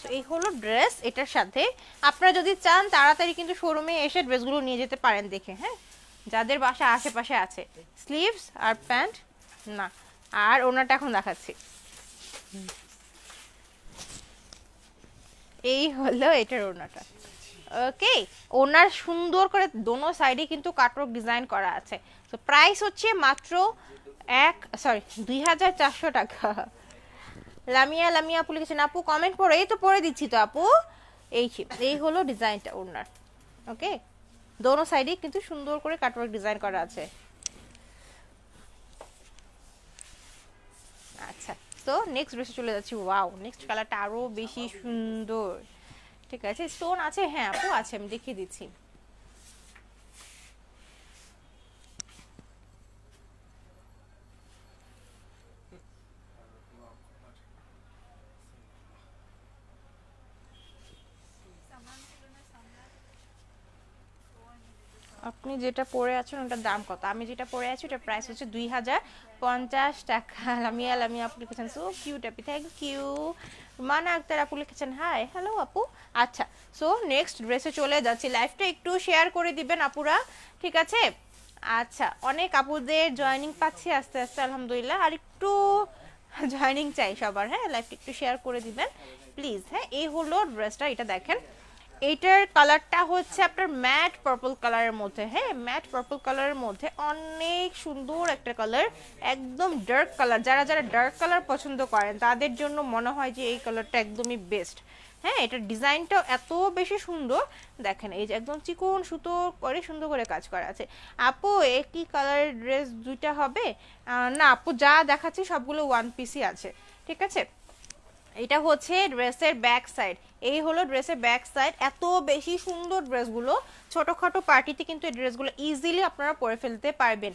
তো এই হলো ড্রেস এটার সাথে। আপনারা যদি চান, তাড়াতাড়ি কিন্তু শোরুমে এসে ড্রেসগুলো নিয়ে যেতে পারেন দেখে হ্যাঁ? যাদের বাসা আশেপাশে আছে। স্লিভস আর প্যান্ট না। আর ওনাটা এখন দেখাচ্ছি। এই হলো এটার ওনাটা। ওকে ওনার সুন্দর করে দোনো সাইডে কিন্তু কাটওয়ার্ক ডিজাইন করা আছে। তো প্রাইস হচ্ছে মাত্র এক সরি দুই হাজার চারশো টাকা। লামিয়া লামিয়া, আপু লিখেছেন, আপু কমেন্ট পড়ে, এই তো পড়ে দিচ্ছি তো, আপু। এই এই হলো ডিজাইনটা ওনার ওকে দোনো সাইডে কিন্তু সুন্দর করে কাটওয়ার্ক ডিজাইন করা আছে। আচ্ছা তো নেক্সট ড্রেসে চলে যাচ্ছি। ওয়াও নেক্সট কালারটা আরও বেশি সুন্দর। ঠিক আছে? স্টোন আছে? হ্যাঁ আপু আছে, আমি দেখিয়ে দিচ্ছি। আপনি যেটা পরে আছেন ওটার দাম কত? আমি যেটা পরে আছি ওটার প্রাইস হচ্ছে দুই হাজার পঞ্চাশ টাকা। লামিয়া লামিয়া আপু লিখেছেন সো কিউট আপি থ্যাংক ইউ মানা আক্তার আপু লিখেছেন হাই হ্যালো আপু। আচ্ছা সো নেক্সট ড্রেসে চলে যাচ্ছি। লাইফটা একটু শেয়ার করে দিবেন আপুরা, ঠিক আছে? আচ্ছা অনেক আপুদের জয়েনিং পাচ্ছি আস্তে আস্তে, আলহামদুলিল্লাহ। আর একটু জয়েনিং চাই সবার হ্যাঁ? লাইফটা একটু শেয়ার করে দিবেন প্লিজ হ্যাঁ এই হলো ড্রেসটা এটা দেখেন। এইটার কালারটা হচ্ছে আপনার ম্যাট পার্পল কালারের মধ্যে হ্যাঁ? ম্যাট পার্পল কালারের মধ্যে অনেক সুন্দর একটা কালার, একদম ডার্ক কালার। যারা যারা ডার্ক কালার পছন্দ করেন, তাদের জন্য মনে হয় যে এই কালারটা একদমই বেস্ট। হ্যাঁ এটার ডিজাইনটাও এত বেশি সুন্দর। দেখেন, এই যে একদম চিকন সুতো করে সুন্দর করে কাজ করা আছে। আপু, একই কালারের ড্রেস দুইটা হবে? না, আপু, যা দেখাচ্ছি সবগুলো ওয়ান পিসই আছে, ঠিক আছে? এটা হচ্ছে ড্রেসের ব্যাক সাইড। এই হলো ড্রেসের ব্যাক সাইড। এত বেশি সুন্দর ড্রেসগুলো, ছোটখাটো পার্টিতে কিন্তু এই ড্রেসগুলো ইজিলি আপনারা পরে ফেলতে পারবেন।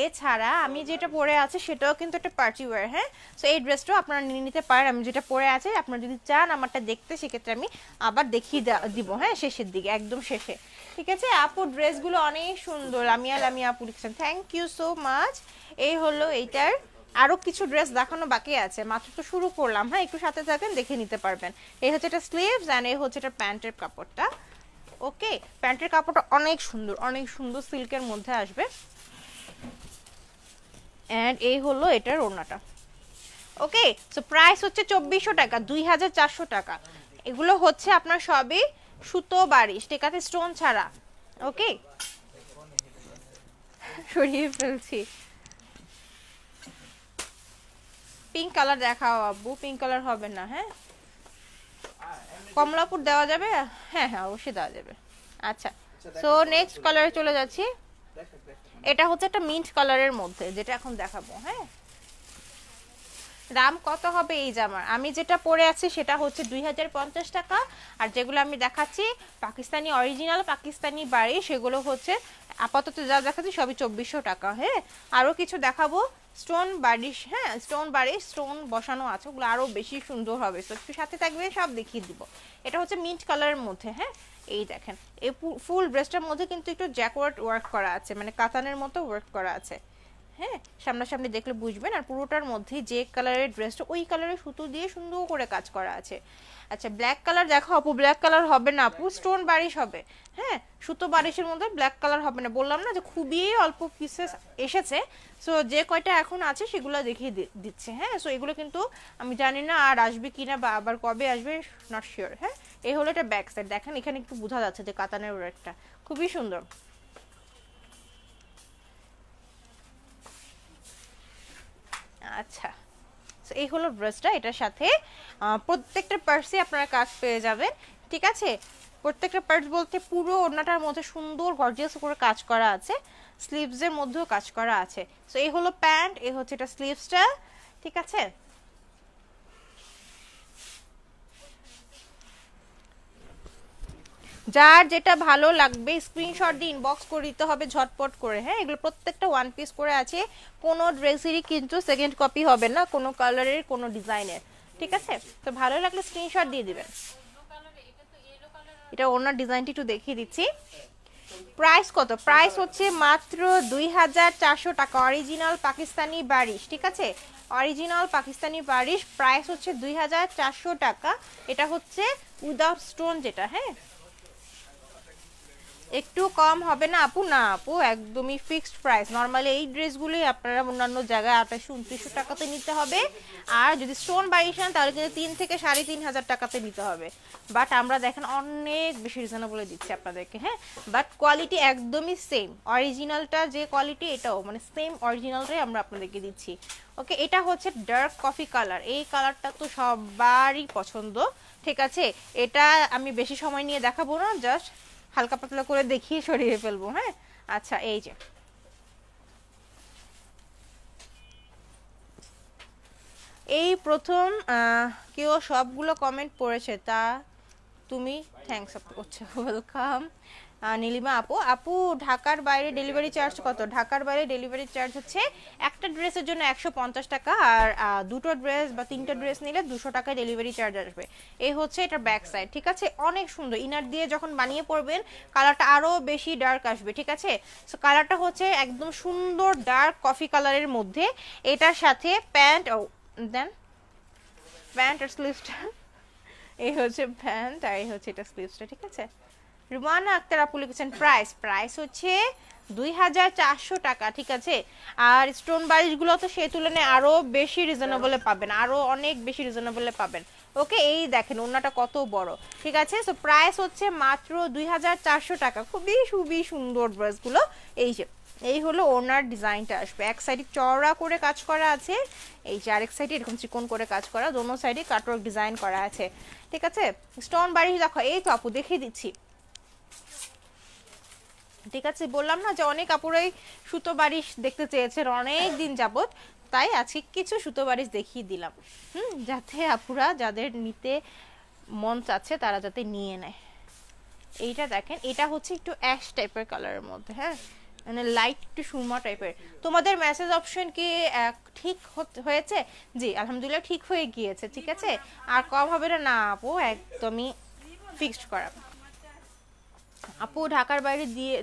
এছাড়া আমি যেটা পরে আছে সেটাও কিন্তু একটা পার্টি ওয়্যার হ্যাঁ? সো এই ড্রেসটাও আপনারা নিয়ে নিতে পারেন। আমি যেটা পরে আছে, আপনারা যদি চান আমারটা দেখতে, সেক্ষেত্রে আমি আবার দেখিয়ে দিব হ্যাঁ? শেষের দিকে, একদম শেষে। ঠিক আছে? আপু, ড্রেসগুলো অনেক সুন্দর। লামিয়া লামিয়া আপু লিখছেন থ্যাংক ইউ সো মাচ এই হলো এইটার আরও কিছু ড্রেস দেখানো বাকি আছে। মাত্র তো শুরু করলাম। হ্যাঁ একটু সাথে থাকেন, দেখে নিতে পারবেন। এই হচ্ছে এটা স্লিভস অ্যান্ড এই হচ্ছে এটা প্যান্টের কাপড়টা। ওকে প্যান্টের কাপড়টা অনেক সুন্দর অনেক সুন্দর সিল্কের মধ্যে আসবে। অ্যান্ড এই হলো এটার ওড়নাটা। ওকে সো প্রাইস হচ্ছে চব্বিশশো টাকা, দুই হাজার চারশো টাকা। এগুলো হচ্ছে আপনার সবই সুতো ঠিক আছে স্টোন ছাড়া। ওকে সরিয়ে ফেলছি। পিঙ্ক কালার দেখাও আব্বু পিঙ্ক কালার হবে না হ্যাঁ? কমলাপুর দেওয়া যাবে? হ্যাঁ হ্যাঁ অবশ্যই দেওয়া যাবে। আচ্ছা সো নেক্সট কালারে চলে যাচ্ছি। এটা হচ্ছে একটা মিন্ট কালারের মধ্যে যেটা এখন দেখাবো হ্যাঁ? দাম কত হবে এই জামার? আমি যেটা পরে আছি সেটা হচ্ছে দুই হাজার পঞ্চাশ টাকা আর যেগুলো আমি দেখাচ্ছি পাকিস্তানি অরিজিনাল পাকিস্তানি বাড়ি সেগুলো হচ্ছে আপাতত যা দেখাচ্ছি সবই চব্বিশশো টাকা হ্যাঁ? আরও কিছু দেখাবো। স্টোন বারিশ হ্যাঁ স্টোন বারিশ স্টোন বসানো আছে, ওগুলো আরও বেশি সুন্দর হবে। তো সাথে থাকবে, সব দেখিয়ে দিব। এটা হচ্ছে মিন্ট কালারের মধ্যে হ্যাঁ? এই দেখেন, এই ফুল ড্রেসটার মধ্যে কিন্তু একটু জ্যাকওয়ার্ড ওয়ার্ক করা আছে মানে কাতানের মতো ওয়ার্ক করা আছে। হ্যাঁ সামনাসামনি দেখলে বুঝবেন। আর পুরোটার মধ্যে যে কালারের ড্রেসটা ওই কালারের সুতো দিয়ে সুন্দর করে কাজ করা আছে। আচ্ছা ব্ল্যাক কালার দেখো আপু ব্ল্যাক কালার হবে না আপু স্টোন বারিশ হবে। হ্যাঁ সুতো বারিশের মধ্যে ব্ল্যাক কালার হবে না। বললাম না যে খুবই অল্প পিসেস এসেছে। সো যে কয়টা এখন আছে সেগুলো দেখিয়ে দিচ্ছে হ্যাঁ। সো এগুলো কিন্তু আমি জানি না আর আসবে কি না বা আবার কবে আসবে নট শিওর হ্যাঁ। এই হলো এটা ব্যাক সাইড দেখেন, এখানে একটু বোঝা যাচ্ছে যে কাতানের ওয়ার্কটা খুবই সুন্দর। আচ্ছা। সো এই হলো ব্রাশটা এটার সাথে প্রত্যেকটা পার্সে আপনারা কাজ পেয়ে যাবেন, ঠিক আছে? প্রত্যেকটা পার্টস বলতে পুরো ওড়নাটার মধ্যে সুন্দর গর্জিয়াস করে কাজ করা আছে স্লিভসের মধ্যেও কাজ করা আছে। সো এই হলো প্যান্ট এই হচ্ছে এটা স্লিভসটা ঠিক আছে? যার যেটা ভালো লাগবে স্ক্রিনশট দিয়ে ইনবক্স করে দিতে হবে ঝটপট করে হ্যাঁ? এগুলো প্রত্যেকটা ওয়ান পিস করে আছে। কোনো ড্রেসেরই কিন্তু সেকেন্ড কপি হবে না, কোনো কালারের কোনো ডিজাইনের ঠিক আছে? তো ভালো লাগলে স্ক্রিনশট দিয়ে দিবেন। এটা ওনার ডিজাইনটি একটু দেখিয়ে দিচ্ছি। প্রাইস কত? প্রাইস হচ্ছে মাত্র দুই হাজার চারশো টাকা। অরিজিনাল পাকিস্তানি বারিশ, ঠিক আছে? অরিজিনাল পাকিস্তানি বারিশ প্রাইস হচ্ছে দুই হাজার চারশো টাকা। এটা হচ্ছে উইদাউট স্টোন যেটা হ্যাঁ? একটু কম হবে না আপু? না আপু, একদমই ফিক্সড প্রাইস নর্মালি এই ড্রেসগুলোই আপনারা অন্যান্য জায়গায় আঠাশশো উনত্রিশশো টাকাতে নিতে হবে। আর যদি স্টোন বাড়িয়ে নেন তাহলে কিন্তু তিন থেকে সাড়ে তিন হাজার টাকাতে নিতে হবে। বাট আমরা দেখেন অনেক বেশি রিজনেবলে দিচ্ছি আপনাদেরকে হ্যাঁ? বাট কোয়ালিটি একদমই সেম অরিজিনালটা যে কোয়ালিটি এটাও মানে সেম অরিজিনালটাই আমরা আপনাদেরকে দিচ্ছি। ওকে এটা হচ্ছে ডার্ক কফি কালার এই কালারটা তো সবারই পছন্দ, ঠিক আছে? এটা আমি বেশি সময় নিয়ে দেখাবো না জাস্ট হালকা পাতলা করে দেখিয়ে সরিয়ে ফেলব হ্যাঁ? আচ্ছা এই যে। এই প্রথম কেউ সবগুলো কমেন্ট পড়েছে, তা তুমি থ্যাংকস করছ ওয়েলকাম নীলিমা আপু আপু, ঢাকার বাইরে ডেলিভারি চার্জ কত? ঢাকার বাইরে ডেলিভারি চার্জ হচ্ছে একটা ড্রেসের জন্য একশো পঞ্চাশ টাকা আর দুটো ড্রেস বা তিনটা ড্রেস নিলে দুশো টাকায় ডেলিভারি চার্জ আসবে। এই হচ্ছে এটা ব্যাক সাইড ঠিক আছে? অনেক সুন্দর। ইনার দিয়ে যখন বানিয়ে পড়বেন কালারটা আরও বেশি ডার্ক আসবে, ঠিক আছে? সো কালারটা হচ্ছে একদম সুন্দর ডার্ক কফি কালারের মধ্যে। এটার সাথে প্যান্ট ও দেন প্যান্ট আর স্লিভসটা এই হচ্ছে প্যান্ট আর এই হচ্ছে এটা স্লিভসটা ঠিক আছে? রুমানা আক্তার আপু লিখেছেন প্রাইস প্রাইস হচ্ছে দুই হাজার চারশো টাকা, ঠিক আছে? আর স্টোন বারিশগুলো তো সেই তুলনায় আরও বেশি রিজনেবলে পাবেন আরও অনেক বেশি রিজনেবলে পাবেন। ওকে এই দেখেন ওনাটা কত বড়, ঠিক আছে? সো প্রাইস হচ্ছে মাত্র দুই হাজার চারশো টাকা, খুবই খুবই সুন্দর ড্রেসগুলো এই যে। এই হলো ওনার ডিজাইনটা আসবে। এক সাইডে চওড়া করে কাজ করা আছে, এই যে আরেক সাইডে এরকম চিকন করে কাজ করা, দোনো সাইডে কাটওয়ার্ক ডিজাইন করা আছে। ঠিক আছে? স্টোন বাড়ি দেখো, এই তো আপু দেখিয়ে দিচ্ছি। ঠিক আছে, বললাম না যে অনেক আপুরাই সুতো বারিশ দেখতে চেয়েছেন, অনেক দিন যাবত তাই আজকে কিছু সুতো বারিশ দেখিয়ে দিলাম। হুম, যাতে আপুরা যাদের নিতে মন চাচ্ছে, তারা যাতে নিয়ে নেয়। এইটা দেখেন, এটা হচ্ছে একটু অ্যাশ টাইপের কালারের মধ্যে হ্যাঁ? মানে লাইট একটু সুরমা টাইপের তোমাদের মেসেজ অপশন কি ঠিক হয়েছে? জি, আলহামদুলিল্লাহ ঠিক হয়ে গিয়েছে, ঠিক আছে? আর কম হবে না না, আপু, একদমই ফিক্সড করা। আপু, ঢাকার বাইরে দিয়ে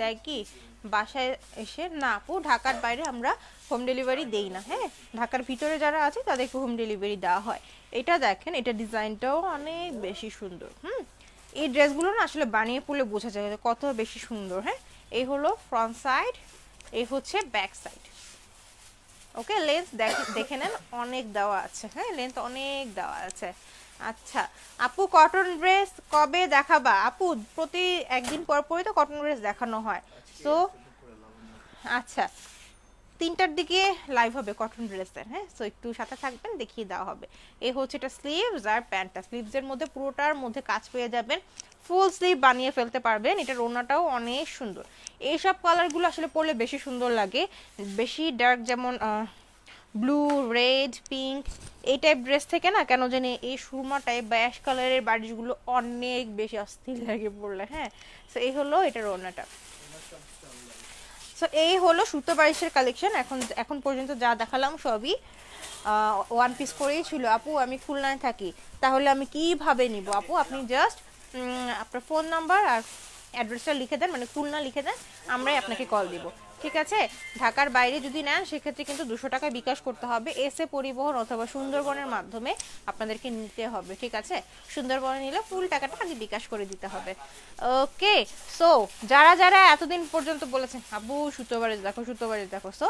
দেয় কি? বাসায় এসে, না, আপু, ঢাকার বাইরে আমরা হোম ডেলিভারি দেই না হ্যাঁ? ঢাকার ভিতরে যারা আছে, তাদেরকে হোম ডেলিভারি দেওয়া হয়। এটা দেখেন, এটা ডিজাইনটাও অনেক বেশি সুন্দর, হুম? এই ড্রেসগুলো না আসলে বানিয়ে পড়লে বোঝা যায় কত বেশি সুন্দর হ্যাঁ? এই হলো ফ্রন্ট সাইড এই হচ্ছে ব্যাক সাইড ওকে লেন্থ দেখে নেন অনেক দেওয়া আছে। হ্যাঁ লেন্থ অনেক দেওয়া আছে। আচ্ছা আপু কটন ড্রেস কবে দেখাবা? আপু প্রতি একদিন পর পরই তো কটন ড্রেস দেখানো হয়। তো আচ্ছা তিনটার দিকে লাইভ হবে কটন ড্রেসের হ্যাঁ? সো একটু সাথে থাকবেন, দেখিয়ে দেওয়া হবে। এই হচ্ছে এটা স্লিভস আর প্যান্টটা স্লিভসের মধ্যে পুরোটার মধ্যে কাজ পেয়ে যাবেন। ফুল স্লিভ বানিয়ে ফেলতে পারবেন। এটার ওনাটাও অনেক সুন্দর। এইসব কালারগুলো আসলে পরলে বেশি সুন্দর লাগে। বেশি ডার্ক যেমন ব্লু রেড পিঙ্ক এই টাইপ ড্রেস থেকে না কেন জানি এই সুরমা টাইপ বা অ্যাশ কালারের বাড়িগুলো অনেক বেশি অস্থির লাগে পড়লে হ্যাঁ? সো এই হলো এটার ওনাটা সো এই হলো সুতো বারিশের কালেকশন এখন এখন পর্যন্ত যা দেখালাম সবই ওয়ান পিস করেই ছিল। আপু, আমি খুলনায় থাকি। তাহলে আমি কীভাবে নিব? আপু, আপনি জাস্ট আপনার ফোন নাম্বার আর অ্যাড্রেসটা লিখে দেন মানে খুলনা লিখে দেন, আমরাই আপনাকে কল দিব। ঠিক আছে? ঢাকার বাইরে যদি নেন, সেক্ষেত্রে কিন্তু দুশো টাকায় বিকাশ করতে হবে এসে পরিবহন অথবা সুন্দরবনের মাধ্যমে আপনাদেরকে নিতে হবে, ঠিক আছে? সুন্দরবনে নিলে ফুল টাকাটা আগে বিকাশ করে দিতে হবে। ওকে, সো যারা যারা এতদিন পর্যন্ত বলেছেন আবু সুতোবারে দেখো সুতোবারে দেখো। সো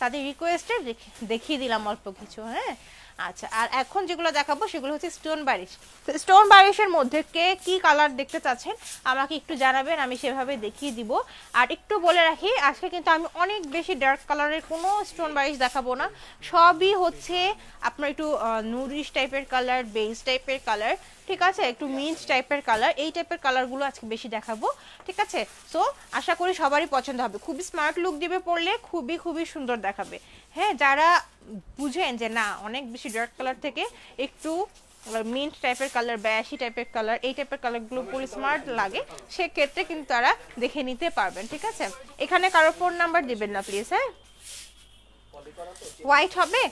তাদের রিকোয়েস্টে দেখিয়ে দিলাম অল্প কিছু হ্যাঁ? আচ্ছা আর এখন যেগুলো দেখাবো সেগুলো হচ্ছে স্টোন বারিশ স্টোন বারিশের মধ্যে কে কি কালার দেখতে চাচ্ছেন আমাকে একটু জানাবেন, আমি সেভাবে দেখিয়ে দিব। আর একটু বলে রাখি, আজকে কিন্তু আমি অনেক বেশি ডার্ক কালারের কোনো স্টোন বারিশ দেখাবো না। সবই হচ্ছে আপনার একটু নুরিশ টাইপের কালার বেস টাইপের কালার ঠিক আছে? একটু মিন্ট টাইপের কালার এই টাইপের কালারগুলো আজকে বেশি দেখাবো, ঠিক আছে? সো আশা করি সবারই পছন্দ হবে। খুবই স্মার্ট লুক দিবে পড়লে, খুবই খুবই সুন্দর দেখাবে। হ্যাঁ যারা বুঝেন যে না, অনেক বেশি ডার্ক কালার থেকে একটু মিন্ট টাইপের কালার ব্যাশি টাইপের কালার এই টাইপের কালারগুলো পরে স্মার্ট লাগে, সেক্ষেত্রে কিন্তু তারা দেখে নিতে পারবেন, ঠিক আছে? এখানে কারও ফোন নাম্বার দিবেন না প্লিজ হ্যাঁ? হোয়াইট হবে?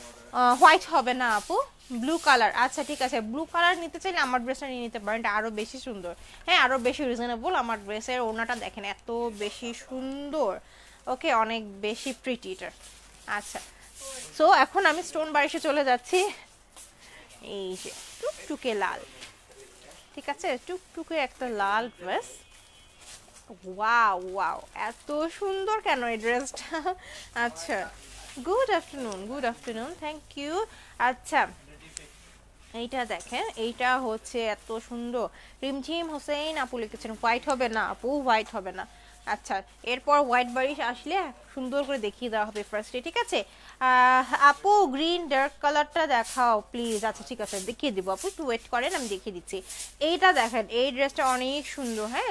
হোয়াইট হবে না আপু। ব্লু কালার আচ্ছা ঠিক আছে। ব্লু কালার নিতে চাইলে আমার ড্রেসটা নিয়ে নিতে পারেন। এটা আরও বেশি সুন্দর। হ্যাঁ আরও বেশি রিজনেবল আমার ড্রেসের ওনাটা দেখেন, এত বেশি সুন্দর। ওকে অনেক বেশি প্রিটি এটা আচ্ছা। সো এখন আমি স্টোন বারিশে চলে যাচ্ছি। এই যে, টুকটুকে লাল। ঠিক আছে? টুকটুকে একটা লাল ড্রেস ওয়াও ওয়াও এত সুন্দর কেন এই ড্রেসটা আচ্ছা। Good afternoon good afternoon thank you আচ্ছা এইটা দেখেন, এইটা হচ্ছে এত সুন্দর। রিমঝিম হোসেন আপু লিখেছেন হোয়াইট হবে না আপু হোয়াইট হবে না। আচ্ছা এরপর হোয়াইট বারিশ আসলে সুন্দর করে দেখিয়ে দেওয়া হবে ফার্স্টে ঠিক আছে? আপু গ্রিন ডার্ক কালারটা দেখাও প্লিজ আচ্ছা ঠিক আছে, দেখিয়ে দিব আপু, একটু ওয়েট করেন, আমি দেখিয়ে দিচ্ছি। এইটা দেখেন, এই ড্রেসটা অনেক সুন্দর হ্যাঁ?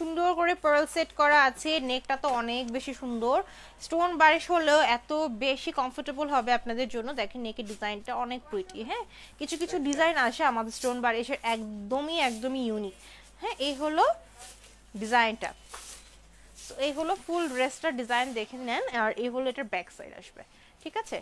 সুন্দর করে পার্ল সেট করা আছে নেকটা তো অনেক বেশি সুন্দর। স্টোন বারিশ হলেও এত বেশি কমফোর্টেবল হবে আপনাদের জন্য। দেখেন নেকের ডিজাইনটা অনেক প্রিটি হ্যাঁ? কিছু কিছু ডিজাইন আসে আমাদের স্টোন বারিশের, একদমই একদমই ইউনিক হ্যাঁ এই হলো ডিজাইনটা এই হলো ফুল ড্রেসটার ডিজাইন দেখে নেন আর এই হলো এটার ব্যাক সাইড আসবে, ঠিক আছে?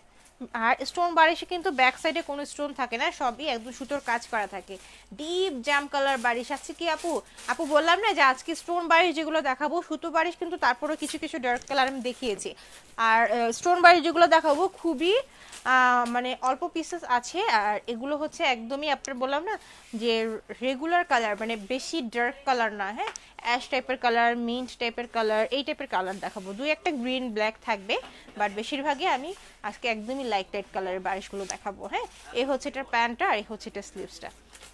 আর স্টোন বারিশে কিন্তু ব্যাক সাইডে কোনো স্টোন থাকে না, সবই একদম সুতোর কাজ করা থাকে। ডিপ জাম কালার বারিশ আছে কি আপু? আপু বললাম না যে আজকে স্টোন বারিশ যেগুলো দেখাবো, সুতো বারিশ কিন্তু তারপরে কিছু কিছু ডার্ক কালার আমি দেখিয়েছি। আর স্টোন বারিশ যেগুলো দেখাবো খুবই মানে অল্প পিসেস আছে আর এগুলো হচ্ছে একদমই আপনার বললাম না যে রেগুলার কালার মানে বেশি ডার্ক কালার না হ্যাঁ? অ্যাশ টাইপের কালার মিন্ট টাইপের কালার এই টাইপের কালার দেখাবো। দুই একটা গ্রিন ব্ল্যাক থাকবে বাট বেশিরভাগই আমি আজকে একদমই লাইট টাইট কালারের বারিশগুলো দেখাবো হ্যাঁ? এ হচ্ছে এটার প্যান্টটা আর এই হচ্ছে এটার স্লিভসটা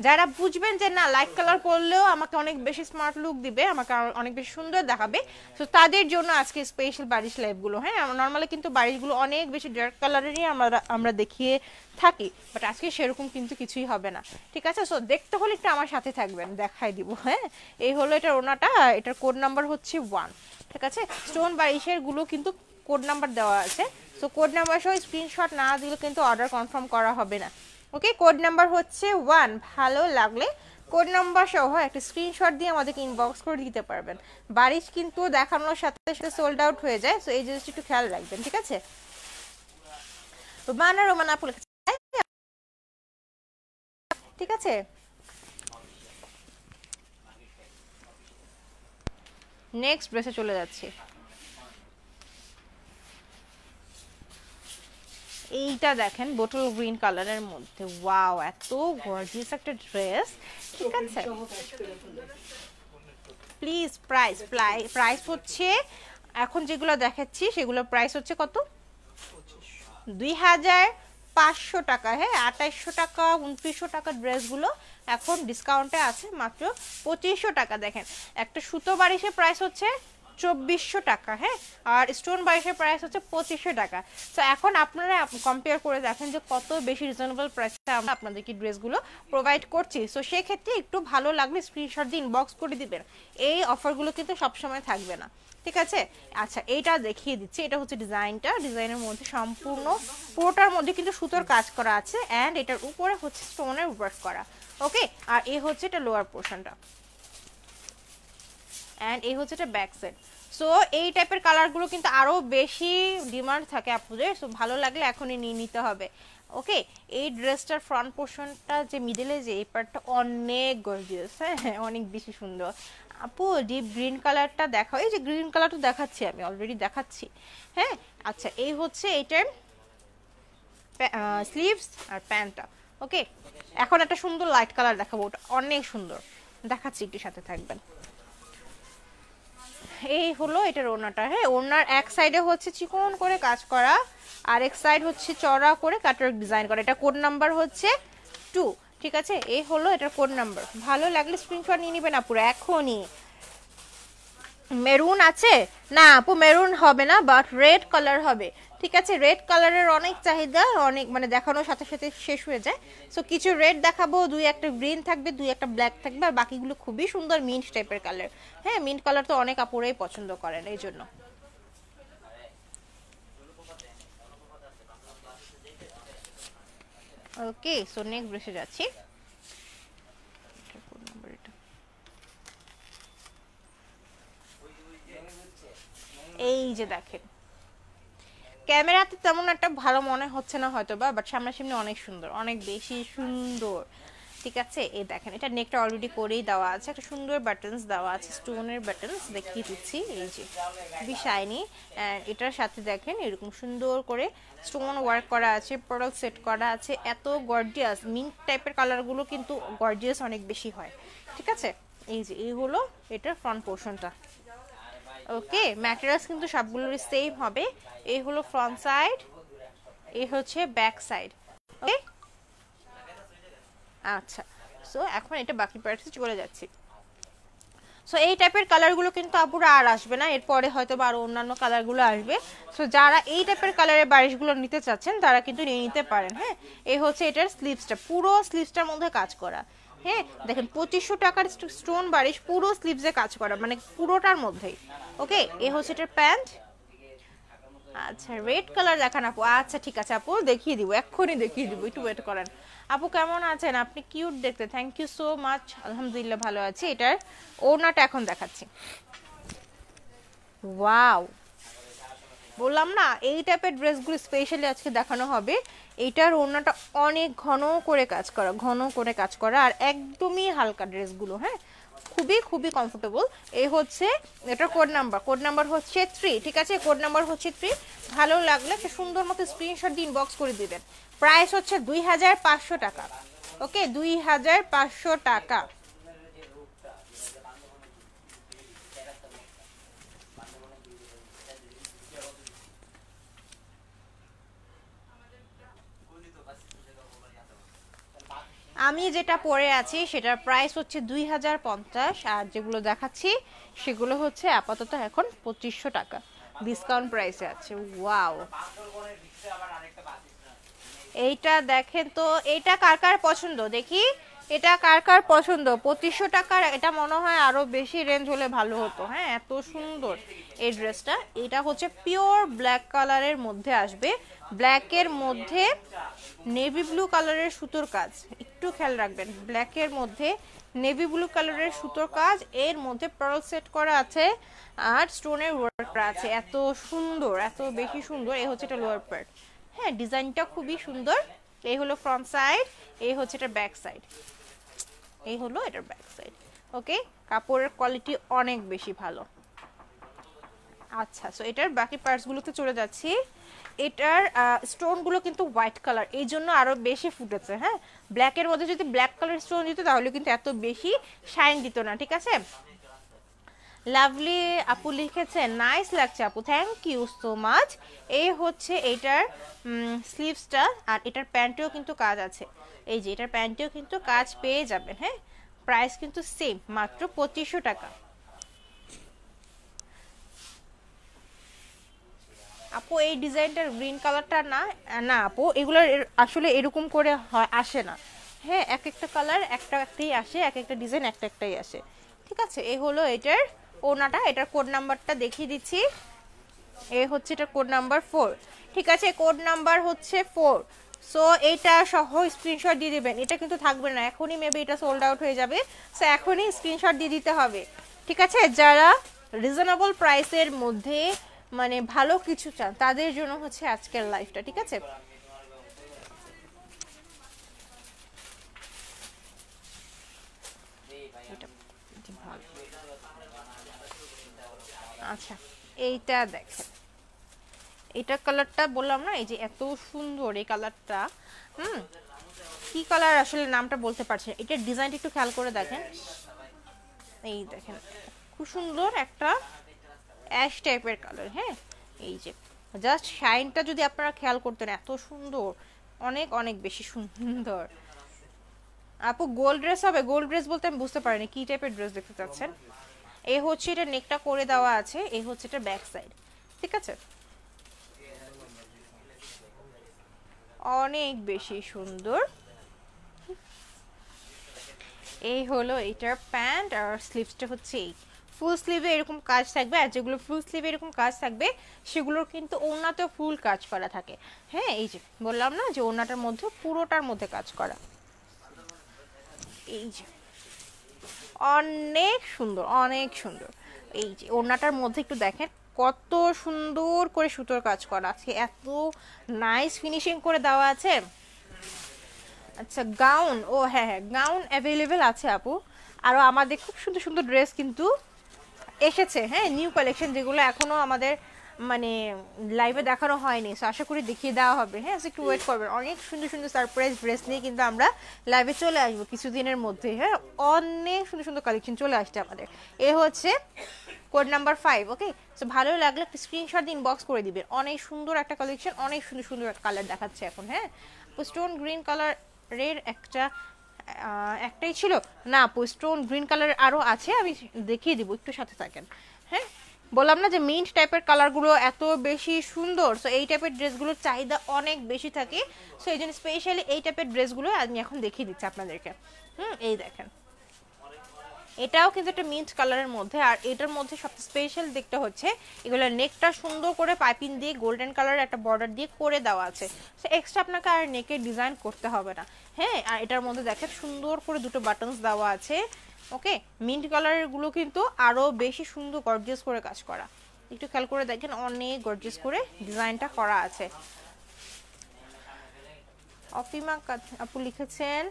যারা বুঝবেন যে না লাইট কালার পরলেও আমাকে অনেক বেশি স্মার্ট লুক দিবে, আমাকে অনেক বেশি সুন্দর দেখাবে। তো তাদের জন্য আজকে স্পেশাল বারিশ লাইভগুলো হ্যাঁ? নর্মালি কিন্তু বারিশগুলো অনেক বেশি ডার্ক কালারেরই আমরা আমরা দেখিয়ে থাকি বাট আজকে সেরকম কিন্তু কিছুই হবে না। ঠিক আছে? সো দেখতে হলে একটু আমার সাথে থাকবেন, দেখাই দিব হ্যাঁ? এই হলো এটার ওনাটা, এটার কোড নাম্বার হচ্ছে ওয়ান ঠিক আছে? স্টোন বারিশেরগুলো কিন্তু কোড নাম্বার দেওয়া আছে। সো কোড নাম্বার সহ স্ক্রিনশট না দিলে কিন্তু অর্ডার কনফার্ম করা হবে না। ওকে কোড নাম্বার হচ্ছে ওয়ান। ভালো লাগলে কোড নাম্বার সহ একটা স্ক্রিনশট দিয়ে আমাদেরকে ইনবক্স করে দিতে পারবেন। বারিশ কিন্তু দেখানোর সাথে সাথে সোল্ড আউট হয়ে যায় সো এই জিনিসটা একটু খেয়াল রাখবেন ঠিক আছে? রোমানা রোমানা আপু লিখেছে, ঠিক আছে? নেক্সট ড্রেসে চলে যাচ্ছি। এইটা দেখেন বোটল গ্রিন কালারের মধ্যে। ওয়াও এত গর্জিয়াস একটা ড্রেস ঠিক আছে? প্লিজ প্রাইস প্রাইস হচ্ছে, এখন যেগুলো দেখাচ্ছি, সেগুলোর প্রাইস হচ্ছে কত? দুই হাজার পাঁচশো টাকা হ্যাঁ? আঠাইশশো টাকা, উনত্রিশশো টাকা ড্রেসগুলো এখন ডিসকাউন্টে আছে, মাত্র পঁচিশশো টাকা। দেখেন, একটা সুতো বাড়ি সে প্রাইস হচ্ছে চব্বিশশো টাকা হ্যাঁ? আর স্টোন বারিশের প্রাইস হচ্ছে পঁচিশশো টাকা। তো এখন আপনারা কম্পেয়ার করে দেখেন যে কত বেশি রিজনেবল প্রাইসে আমরা আপনাদেরকে ড্রেসগুলো প্রোভাইড করছি। সো সেক্ষেত্রে একটু ভালো লাগলে স্ক্রিনশট দিয়ে ইনবক্স করে দিবেন। এই অফারগুলো কিন্তু সবসময় থাকবে না। ঠিক আছে? আচ্ছা এইটা দেখিয়ে দিচ্ছি। এটা হচ্ছে ডিজাইনটা ডিজাইনের মধ্যে সম্পূর্ণ পুরোটার মধ্যে কিন্তু সুতোর কাজ করা আছে। অ্যান্ড এটার উপরে হচ্ছে স্টোনের ওয়ার্ক করা। ওকে আর এ হচ্ছে এটা লোয়ার পোর্শনটা অ্যান্ড এই হচ্ছে এটা ব্যাক সাইড সো এই টাইপের কালারগুলো কিন্তু আরও বেশি ডিমান্ড থাকে আপুদের সো ভালো লাগলে এখনই নিয়ে নিতে হবে। ওকে এই ড্রেসটার ফ্রন্ট পোর্শনটা যে মিডলে যে, এই পার্টটা অনেক গর্জিয়াস হ্যাঁ অনেক বেশি সুন্দর। আপু ডিপ গ্রিন কালারটা দেখাও। এই যে গ্রিন কালারটা দেখাচ্ছি আমি অলরেডি দেখাচ্ছি। হ্যাঁ? আচ্ছা এই হচ্ছে এইটার স্লিভস আর প্যান্টটা। ওকে এখন একটা সুন্দর লাইট কালার দেখাবো, ওটা অনেক সুন্দর। দেখাচ্ছি, একটু সাথে থাকবেন। এই হলো এটার ওড়নাটা। হ্যাঁ ওনার এক সাইডে হচ্ছে চিকন করে কাজ করা, আর এক সাইড হচ্ছে চড়া করে কাটার ডিজাইন করা। এটা কোড নাম্বার হচ্ছে টু ঠিক আছে? এই হলো এটার কোড নাম্বার ভালো লাগলে স্ক্রিনশট নিয়ে নেবেন আপুরা, এখনই। মেরুন আছে? না, আপু মেরুন হবে না বাট রেড কালার হবে। ঠিক আছে রেড কালারের অনেক চাহিদা, অনেক মানে দেখানোর সাথে সাথে শেষ হয়ে যায়। সো কিছু রেড দেখাবো, দুই একটা গ্রিন থাকবে, দুই একটা ব্ল্যাক থাকবে, আর বাকিগুলো খুবই সুন্দর মিন্ট টাইপের কালার হ্যাঁ মিন্ট কালার তো অনেক আপুরাই পছন্দ করেন, এই জন্য। ওকে সো নেক্সট ব্রেসে যাচ্ছি। এই যে দেখেন ক্যামেরাতে তেমন একটা ভালো মনে হচ্ছে না হয়তো বা বাট সামনাসামনি অনেক সুন্দর, অনেক বেশি সুন্দর। ঠিক আছে? এই দেখেন, এটা নেকটা অলরেডি করেই দেওয়া আছে, একটা সুন্দর বাটনস দেওয়া আছে স্টোনের বাটনস দেখিয়ে দিচ্ছি। এই যে, খুবই শাইনি এটার সাথে দেখেন, এরকম সুন্দর করে স্টোন ওয়ার্ক করা আছে প্রোডাক্ট সেট করা আছে, এত গর্জিয়াস মিন্ট টাইপের কালারগুলো কিন্তু গর্জিয়াস অনেক বেশি হয়। ঠিক আছে? এই যে, এই হলো এটার ফ্রন্ট পোর্শনটা ওকে ম্যাটেরিয়ালস কিন্তু সবগুলোর সেম হবে। এই হলো ফ্রন্ট সাইড এই হচ্ছে ব্যাক সাইড ওকে আচ্ছা সো এখন এটা বাকি পার্টসে চলে যাচ্ছি। সো এই টাইপের কালারগুলো কিন্তু আপুরা আর আসবে না, এরপরে হয়তো বা আরও অন্যান্য কালারগুলো আসবে। সো যারা এই টাইপের কালারের বারিশগুলো নিতে চাচ্ছেন, তারা কিন্তু নিয়ে নিতে পারেন হ্যাঁ? এই হচ্ছে এটার স্লিভসটা পুরো স্লিভসটার মধ্যে কাজ করা। হ্যাঁ দেখেন পঁচিশশো টাকার স্টোন বারিশ পুরো স্লিভসে কাজ করা মানে পুরোটার মধ্যেই। ওকে, এ হচ্ছে এটার প্যান্ট। আচ্ছা রেড কালার দেখান আপু। আচ্ছা ঠিক আছে আপু, দেখিয়ে দিব, এক্ষুনি দেখিয়ে দিব, একটু ওয়েট করেন। আপু, কেমন আছেন? আপনি কিউট দেখতে থ্যাংক ইউ সো মাচ আলহামদুলিল্লাহ ভালো আছি। এটার ওড়নাটা এখন দেখাচ্ছি। ওয়াও বললাম না, এই টাইপের ড্রেসগুলো স্পেশালি আজকে দেখানো হবে। এইটার ওড়নাটা অনেক ঘন করে কাজ করা, ঘন করে কাজ করা আর একদমই হালকা ড্রেসগুলো হ্যাঁ? খুবই খুবই কমফোর্টেবল এই হচ্ছে এটা কোড নাম্বার কোড নাম্বার হচ্ছে থ্রি ঠিক আছে? কোড নাম্বার হচ্ছে থ্রি ভালো লাগলে একটা সুন্দর মতো স্ক্রিনশট দিয়ে ইনবক্স করে দিবেন। প্রাইস হচ্ছে দুই হাজার পাঁচশো টাকা ওকে দুই হাজার পাঁচশো টাকা। আমি যেটা পরে আছি, সেটার প্রাইস হচ্ছে দুই হাজার পঞ্চাশ, আর যেগুলো দেখাচ্ছি, সেগুলো হচ্ছে আপাতত এখন পঁচিশশো টাকা। ডিসকাউন্ট প্রাইসে আছে ওয়াও এইটা দেখেন তো এটা কার কার পছন্দ? দেখি, এটা কার কার পছন্দ? পঁচিশশো টাকার, এটা মনে হয় আরও বেশি রেঞ্জ হলে ভালো হতো। হ্যাঁ এত সুন্দর এই ড্রেসটা। এটা হচ্ছে পিওর ব্ল্যাক কালারের মধ্যে আসবে। ব্ল্যাকের মধ্যে নেভি ব্লু কালারের সুতোর কাজ। একটু খেয়াল রাখবেন ব্ল্যাকের মধ্যে নেভি ব্লু কালারের সুতোর কাজ, এর মধ্যে পার্ল সেট করা আছে আর স্টোনের ওয়ার্ক করা আছে। এত সুন্দর, এত বেশি সুন্দর, এই হচ্ছে এটা লোয়ার পার্ট হ্যাঁ ডিজাইনটা খুবই সুন্দর। এই হলো ফ্রন্ট সাইড এই হচ্ছে এটা ব্যাক সাইড এই হলো এটার ব্যাক সাইড ওকে কাপড়ের কোয়ালিটি অনেক বেশি ভালো। আচ্ছা সো এটার বাকি পার্টসগুলোতে চলে যাচ্ছি। এটার স্টোনগুলো কিন্তু হোয়াইট কালার। এই জন্য আরও বেশি ফুটেছে হ্যাঁ? ব্ল্যাকের মধ্যে যদি ব্ল্যাক কালার স্টোন দিত, তাহলে কিন্তু এত বেশি শাইন দিত না, ঠিক আছে? লাভলি আপু লিখেছে নাইস লাগছে আপু থ্যাংক ইউ সো মাচ এই হচ্ছে এইটার স্লিভসটা আর এটার প্যান্টেও কিন্তু কাজ আছে। এই যে, এটার প্যান্টেও কিন্তু কাজ পেয়ে যাবেন হ্যাঁ? প্রাইস কিন্তু সেম মাত্র পঁচিশশো টাকা। আপু, এই ডিজাইনটার গ্রিন কালারটা না না আপু এগুলো আসলে এরকম করে হয়, আসে না। হ্যাঁ এক একটা কালার একটা একটাই আসে, এক একটা ডিজাইন একটা একটাই আসে। ঠিক আছে এই হলো এটার ওনাটা এটার কোড নাম্বারটা দেখিয়ে দিচ্ছি। এ হচ্ছে এটা কোড নাম্বার ফোর ঠিক আছে কোড নাম্বার হচ্ছে ফোর সো এইটা সহ স্ক্রিনশট দিয়ে দেবেন। এটা কিন্তু থাকবে না, এখনই মেবি এটা সোল্ড আউট হয়ে যাবে। সো এখনই স্ক্রিনশট দিয়ে দিতে হবে। ঠিক আছে, যারা রিজনেবল প্রাইসের মধ্যে মানে ভালো কিছু চান, তাদের জন্য হচ্ছে আজকের লাইফটা ঠিক আছে। আচ্ছা এইটা দেখেন এটা কালারটা বললাম না, এই যে এত সুন্দর এই কালারটা হুম কি কালার আসলে নামটা বলতে পারছি। এটার ডিজাইনটা একটু খেয়াল করে দেখেন এই দেখেন, খুব সুন্দর একটা অ্যাশ টাইপের কালার হ্যাঁ? এই যে জাস্ট শাইনটা যদি আপনারা খেয়াল করতেন, এত সুন্দর, অনেক অনেক বেশি সুন্দর। আপু গোল্ড ড্রেস হবে? গোল্ড ড্রেস বলতে আমি বুঝতে পারিনি, কি টাইপের ড্রেস দেখতে চাচ্ছেন? এই হচ্ছে এটা নেকটা করে দেওয়া আছে এই হচ্ছে এটা ব্যাক সাইড ঠিক আছে? অনেক বেশি সুন্দর। এই হলো এটার প্যান্ট আর স্লিভসটা হচ্ছে এই। ফুল স্লিভে এরকম কাজ থাকবে আর যেগুলো ফুল স্লিভে এরকম কাজ থাকবে, সেগুলোর কিন্তু ওড়নাতেও ফুল কাজ করা থাকে। হ্যাঁ এই যে বললাম না যে ওড়নাটার মধ্যে, পুরোটার মধ্যে কাজ করা। এই যে অনেক সুন্দর অনেক সুন্দর। এই যে ওড়নাটার মধ্যে একটু দেখেন কত সুন্দর করে সুতোর কাজ করা আছে, এত নাইস ফিনিশিং করে দেওয়া আছে। আচ্ছা গাউন ও হ্যাঁ হ্যাঁ গাউন অ্যাভেলেবেল আছে আপু। আরও আমাদের খুব সুন্দর সুন্দর ড্রেস কিন্তু এসেছে হ্যাঁ নিউ কালেকশন যেগুলো এখনও আমাদের মানে লাইভে দেখানো হয়নি। সো আশা করি দেখিয়ে দেওয়া হবে হ্যাঁ একটু ওয়েট করবেন। অনেক সুন্দর সুন্দর সারপ্রাইজ ড্রেস নিয়ে কিন্তু আমরা লাইভে চলে আসব কিছুদিনের মধ্যে হ্যাঁ অনেক সুন্দর সুন্দর কালেকশন চলে আসছে আমাদের। এ হচ্ছে code number five okay so ভালো লাগলে একটা স্ক্রিনশট ইনবক্স করে দিবেন। অনেক সুন্দর একটা কালেকশন অনেক সুন্দর সুন্দর কালার দেখাচ্ছে এখন হ্যাঁ? স্টোন গ্রিন কালার কালারের একটা একটাই ছিল। না স্টোন গ্রিন কালার আরও আছে, আমি দেখিয়ে দিব, একটু সাথে থাকেন। হ্যাঁ? বললাম না যে মিন্ট টাইপের কালারগুলো এত বেশি সুন্দর সো এই টাইপের ড্রেসগুলোর চাহিদা অনেক বেশি থাকে। সো এই জন্য স্পেশালি এই টাইপের ড্রেসগুলো আমি এখন দেখিয়ে দিচ্ছি আপনাদেরকে। হুম, এই দেখেন। এটাও কিন্তু একটা মিন্ট কালারের মধ্যে, আর এটার মধ্যে সবচেয়ে স্পেশাল দিকটা হচ্ছে, এগুলো নেকটা সুন্দর করে পাইপিং দিয়ে গোল্ডেন কালারের একটা বর্ডার দিয়ে করে দেওয়া আছে। সো এক্সট্রা আপনাকে আর নেকে ডিজাইন করতে হবে না। হ্যাঁ আর এটার মধ্যে দেখেন সুন্দর করে দুটো বাটনস দেওয়া আছে। ওকে মিন্ট কালারেরগুলো কিন্তু আরও বেশি সুন্দর গর্জিয়াস করে কাজ করা। একটু খেয়াল করে দেখেন, অনেক গর্জিয়াস করে ডিজাইনটা করা আছে। অফিমা আপু লিখেছেন।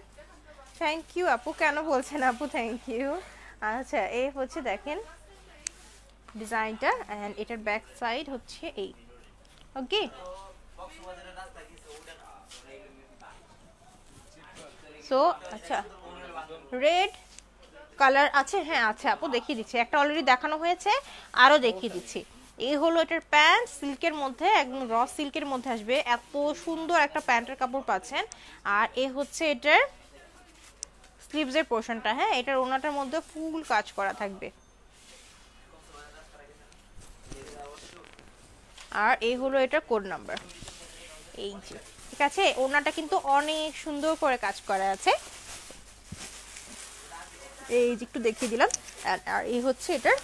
থ্যাংক ইউ আপু। কেন বলছেন আপু? থ্যাংক ইউ আচ্ছা এই হচ্ছে দেখেন ডিজাইনটা অ্যান্ড এটার ব্যাক সাইড হচ্ছে এই। ওকে সো আচ্ছা। রেড কালার আছে? হ্যাঁ আছে আপু, দেখিয়ে দিচ্ছি। একটা অলরেডি দেখানো হয়েছে আরও দেখিয়ে দিচ্ছি। এই হলো এটার প্যান্ট সিল্কের মধ্যে, একদম র সিল্কের মধ্যে আসবে। এত সুন্দর একটা প্যান্টের কাপড় পাচ্ছেন। আর এ হচ্ছে এটার স্লিভসের পোর্শনটা হ্যাঁ? এটার ওনাটার মধ্যে ফুল কাজ করা থাকবে। আর এই হলো এটা কোড নাম্বার এই যে, ঠিক আছে? ওনাটা কিন্তু অনেক সুন্দর করে কাজ করা আছে। এই যে একটু দেখিয়ে দিলাম। আর- এই হচ্ছে এটার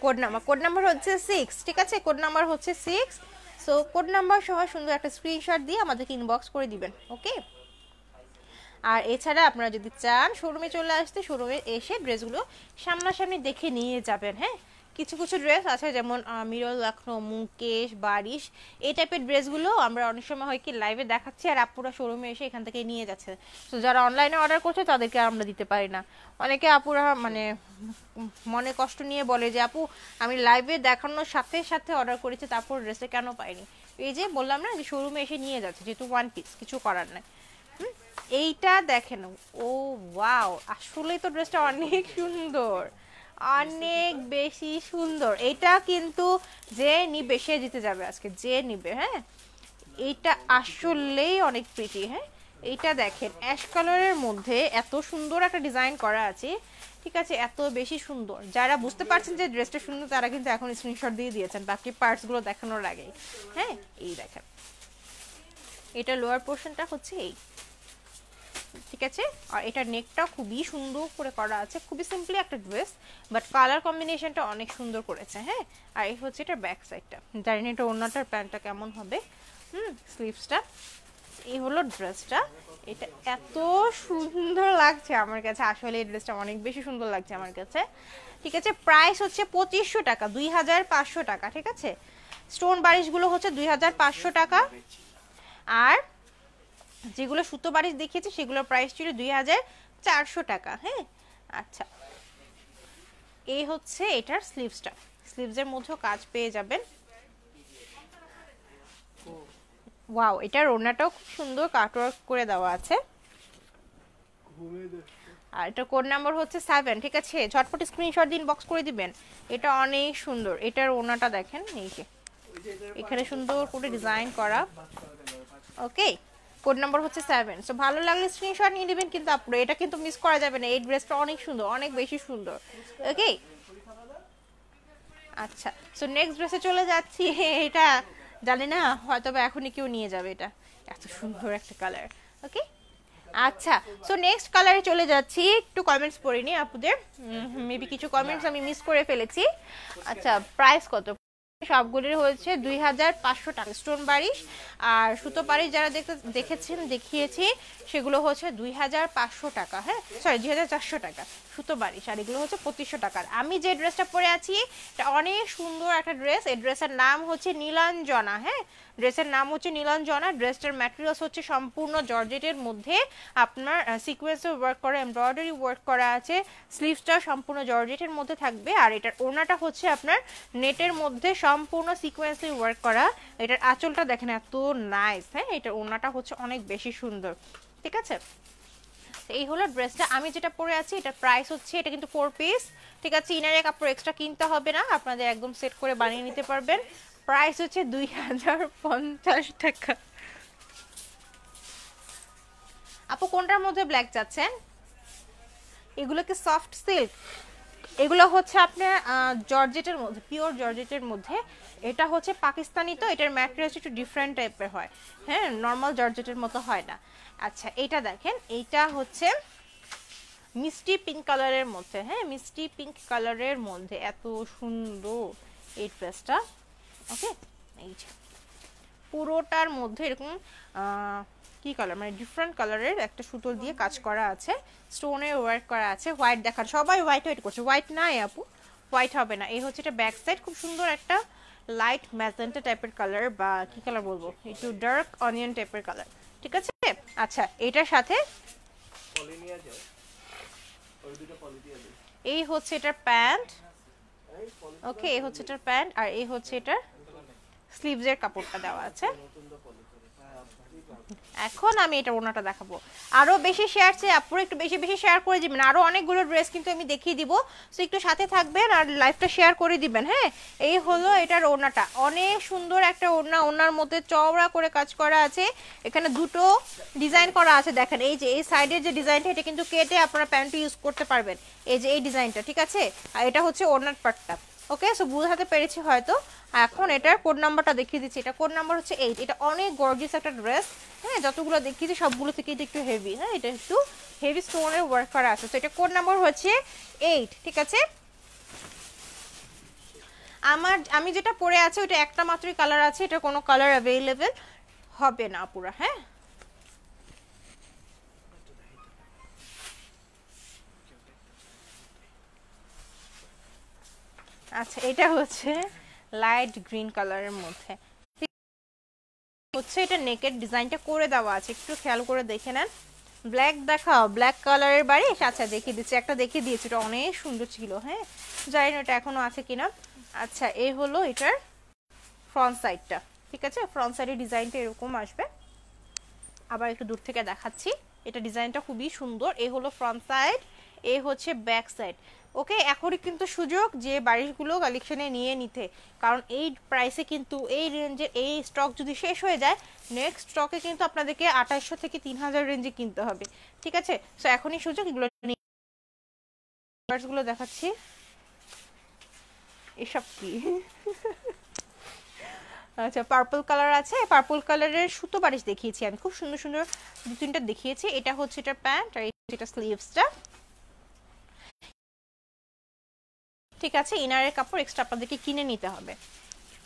কোড নাম্বার কোড নাম্বার হচ্ছে সিক্স ঠিক আছে? কোড নাম্বার হচ্ছে সিক্স সো কোড নাম্বার সহ সুন্দর একটা স্ক্রিনশট দিয়ে আমাদেরকে ইনবক্স করে দিবেন ওকে আর এছাড়া আপনারা যদি চান, শোরুমে চলে আসতে, শোরুমে এসে ড্রেসগুলো সামনাসামনি দেখে নিয়ে যাবেন হ্যাঁ? কিছু কিছু ড্রেস আছে, যেমন মিরল লখনৌ, মুকেশ, বারিশ, এই টাইপের ড্রেসগুলো আমরা অনেক সময় হয় কি লাইভে দেখাচ্ছি আর আপুরা শোরুমে এসে এখান থেকে নিয়ে যাচ্ছে। তো যারা অনলাইনে অর্ডার করছে, তাদেরকে আমরা দিতে পারি না। অনেকে আপুরা মানে মনে কষ্ট নিয়ে বলে যে, আপু, আমি লাইভে দেখানোর সাথে সাথে অর্ডার করেছি, তারপর ড্রেসে কেন পাইনি? এই যে বললাম না যে, শোরুমে এসে নিয়ে যাচ্ছে, যেহেতু ওয়ান পিস কিছু করার নাই। এইটা দেখেন, ও ওয়াও, আসলেই তো ড্রেসটা অনেক সুন্দর, অনেক বেশি সুন্দর। এটা কিন্তু যে নিবে, সে জিতে যাবে আজকে, যে নিবে হ্যাঁ? এইটা আসলেই অনেক প্রিটি হ্যাঁ? এইটা দেখেন, অ্যাশ কালারের মধ্যে এত সুন্দর একটা ডিজাইন করা আছে, ঠিক আছে? এত বেশি সুন্দর। যারা বুঝতে পারছেন যে ড্রেসটা সুন্দর, তারা কিন্তু এখন স্ক্রিনশট দিয়ে দিয়েছেন, বাকি পার্টসগুলো দেখানোর আগেই হ্যাঁ? এই দেখেন, এটা লোয়ার পোর্শনটা হচ্ছে এই। ঠিক আছে? আর এটার নেকটা খুবই সুন্দর করে করা আছে। খুবই সিম্পলি একটা ড্রেস বাট কালার কম্বিনেশনটা অনেক সুন্দর করেছে হ্যাঁ? আর এই হচ্ছে এটার ব্যাক সাইডটা জানি না এটা ওনাটার প্যান্টটা কেমন হবে। হুম স্লিভসটা এই হলো ড্রেসটা এটা এত সুন্দর লাগছে আমার কাছে। আসলে এই ড্রেসটা অনেক বেশি সুন্দর লাগছে আমার কাছে। ঠিক আছে? প্রাইস হচ্ছে পঁচিশশো টাকা, দুই হাজার পাঁচশো টাকা, ঠিক আছে? স্টোন বারিশগুলো হচ্ছে দুই হাজার পাঁচশো টাকা। আর যেগুলো সুতো বারিশ দেখিয়েছি, সেগুলোর প্রাইস ছিল দুই হাজার চারশো টাকা হ্যাঁ? আচ্ছা। এই হচ্ছে এটার স্লিভসটা স্লিভসের মধ্যেও কাজ পেয়ে যাবেন। ওয়াও এটার ওড়নাটাও খুব সুন্দর কাটওয়ার্ক করে দেওয়া আছে। আর এটা কোড নাম্বার হচ্ছে সেভেন ঠিক আছে? ঝটপট স্ক্রিনশট দিন বক্স করে দিবেন। এটা অনেক সুন্দর। এটার ওড়নাটা দেখেন, এই যে। এখানে সুন্দর করে ডিজাইন করা। ওকে কোড নাম্বার হচ্ছে সেভেন সো ভালো লাগলে স্ক্রিনশট নিয়ে নেবেন, কিন্তু আপনার এটা কিন্তু মিস করা যাবে না। এই ড্রেসটা অনেক সুন্দর, অনেক বেশি সুন্দর। ওকে আচ্ছা সো নেক্সট ড্রেসে চলে যাচ্ছি। এটা জানি না, হয়তো বা এখনই কেউ নিয়ে যাবে এটা। এত সুন্দর একটা কালার ওকে আচ্ছা সো নেক্সট কালারে চলে যাচ্ছি। একটু কমেন্টস পড়িনি, আপুদের। মেবি কিছু কমেন্টস আমি মিস করে ফেলেছি। আচ্ছা প্রাইস কত? সবগুলির হয়েছে দুই হাজার পাঁচশো টাকা স্টোন বারিশ। আর সুতো বারিশ যারা দেখতে দেখেছেন, দেখিয়েছি, সেগুলো হচ্ছে দুই হাজার পাঁচশো টাকা হ্যাঁ? সরি দুই হাজার চারশো টাকা। সুতো বারিশ আর এগুলো হচ্ছে পঁচিশশো টাকার। আমি যে ড্রেসটা পরে আছি, এটা অনেক সুন্দর একটা ড্রেস এই ড্রেসের নাম হচ্ছে নীলাঞ্জনা হ্যাঁ? ড্রেসের নাম হচ্ছে নীলাঞ্জনা। ড্রেসটার ম্যাটেরিয়ালস হচ্ছে সম্পূর্ণ জর্জেটের মধ্যে আপনার সিকোয়েন্সে ওয়ার্ক করা এমব্রয়ডারি ওয়ার্ক করা আছে। স্লিভসটা সম্পূর্ণ জর্জেটের মধ্যে থাকবে। আর এটার ওড়নাটা হচ্ছে আপনার নেটের মধ্যে সম্পূর্ণ সিকোয়েন্সে ওয়ার্ক করা। এটার আঁচলটা দেখেন এত নাইস হ্যাঁ? এটার ওড়নাটা হচ্ছে অনেক বেশি সুন্দর। ঠিক আছে? এই হলো ড্রেসটা আমি যেটা পরে আছি এটা প্রাইস হচ্ছে, এটা কিন্তু ফোর পিস ঠিক আছে, ইনারে কাপড় এক্সট্রা কিনতে হবে না, আপনাদের একদম সেট করে বানিয়ে নিতে পারবেন। প্রাইস হচ্ছে দুই হাজার পঞ্চাশ টাকা। আপু, কোনটার মধ্যে ব্ল্যাক যাচ্ছেন এগুলো কি সফট সিল্ক এগুলো হচ্ছে আপনার জর্জেটের মধ্যে পিওর জর্জেটের মধ্যে। এটা হচ্ছে পাকিস্তানি তো, এটার ম্যাটেরিয়ালস একটু ডিফারেন্ট টাইপের হয়। হ্যাঁ নর্মাল জর্জেটের মতো হয় না। আচ্ছা এটা দেখেন, এইটা হচ্ছে মিষ্টি পিঙ্ক কালারের মধ্যে হ্যাঁ মিষ্টি পিঙ্ক কালারের মধ্যে, এত সুন্দর এই ড্রেসটা ওকে এই যে, পুরোটার মধ্যে এরকম কি কালার মানে ডিফারেন্ট কালারের একটা সুতো দিয়ে কাজ করা আছে স্টোনের ওয়ার্ক করা আছে হোয়াইট দেখার সবাই হোয়াইট হোয়াইট করছে হোয়াইট নাই আপু হোয়াইট হবে না, এই হচ্ছে এটা ব্যাক সাইড খুব সুন্দর একটা লাইট ম্যাজেন্টা টাইপের কালার বা কি কালার বলব? একটু ডার্ক অনিয়ন টাইপের কালার ঠিক আছে? আচ্ছা এটার সাথে এই হচ্ছে এটার প্যান্ট ওকে এই হচ্ছে এটার প্যান্ট আর এই হচ্ছে এটার স্লিভসের কাপড়টা দেওয়া আছে। এখন আমি এটা ওনাটা দেখাবো। আরও বেশি শেয়ার চাই আপুরো একটু বেশি বেশি শেয়ার করে দিবেন। আরও অনেকগুলো ড্রেস কিন্তু আমি দেখিয়ে দিব। সো একটু সাথে থাকবেন আর লাইভটা শেয়ার করে দিবেন হ্যাঁ? এই হলো এটার ওড়নাটা। অনেক সুন্দর একটা ওড়না। ওড়নার মধ্যে চওড়া করে কাজ করা আছে। এখানে দুটো ডিজাইন করা আছে, দেখেন। এই যে, এই সাইডের যে ডিজাইনটা এটা কিন্তু কেটে আপনারা প্যান্টটা ইউজ করতে পারবেন। এই যে, এই ডিজাইনটা ঠিক আছে? আর এটা হচ্ছে ওড়নার পার্টটা ওকে সো বুঝাতে পেরেছি হয়তো। এখন এটার কোড নাম্বারটা দেখিয়ে দিচ্ছি। এটা কোড নাম্বার হচ্ছে এইট এটা অনেক গর্জিয়াস একটা ড্রেস হ্যাঁ যতগুলো দেখিয়েছি, সবগুলো থেকে এটা একটু হেভি হ্যাঁ এটা একটু হেভি স্টোনের ওয়ার্ক করা আছে। তো এটা কোড নাম্বার হচ্ছে এইট ঠিক আছে? আমার, আমি যেটা পরে আছে ওটা একটা মাত্রই কালার আছে। এটা কোনো কালার অ্যাভেলেবেল হবে না পুরো হ্যাঁ? আচ্ছা এটা হচ্ছে লাইট গ্রিন কালারের মধ্যে। হচ্ছে এটা নেকের ডিজাইনটা করে দেওয়া আছে, একটু খেয়াল করে দেখে নেন। ব্ল্যাক দেখাও ব্ল্যাক কালারের বাড়ি। আচ্ছা দেখিয়ে দিচ্ছি, একটা দেখিয়ে দিয়েছি, এটা অনেক সুন্দর ছিল হ্যাঁ? জানি না এটা এখনও আছে কিনা। আচ্ছা এই হলো এটার ফ্রন্ট সাইডটা ঠিক আছে? ফ্রন্ট সাইডের ডিজাইনটা এরকম আসবে। আবার একটু দূর থেকে দেখাচ্ছি। এটা ডিজাইনটা খুবই সুন্দর। এ হলো ফ্রন্ট সাইড এ হচ্ছে ব্যাক সাইড ওকে, এখনই কিন্তু সুযোগ যে বাড়িগুলো কালেকশনে নিয়ে নিতে। কারণ এই প্রাইসে কিন্তু, এই রেঞ্জের এই স্টক যদি শেষ হয়ে যায় নেক্সট স্টকে কিন্তু আপনাদেরকে আঠাশশো থেকে তিন হাজার রেঞ্জে কিনতে হবে। ঠিক আছে? সো এখনই সুযোগ, এগুলো গুলো দেখাচ্ছি। এসব কি? আচ্ছা পার্পল কালার আছে। পার্পল কালারের সুতো বারিশ দেখিয়েছি আমি। খুব সুন্দর সুন্দর দু তিনটা দেখিয়েছি। এটা হচ্ছে এটা প্যান্ট আর এটা স্লিভসটা ঠিক আছে, ইনারের কাপড় এক্সট্রা আপনাদেরকে কিনে নিতে হবে।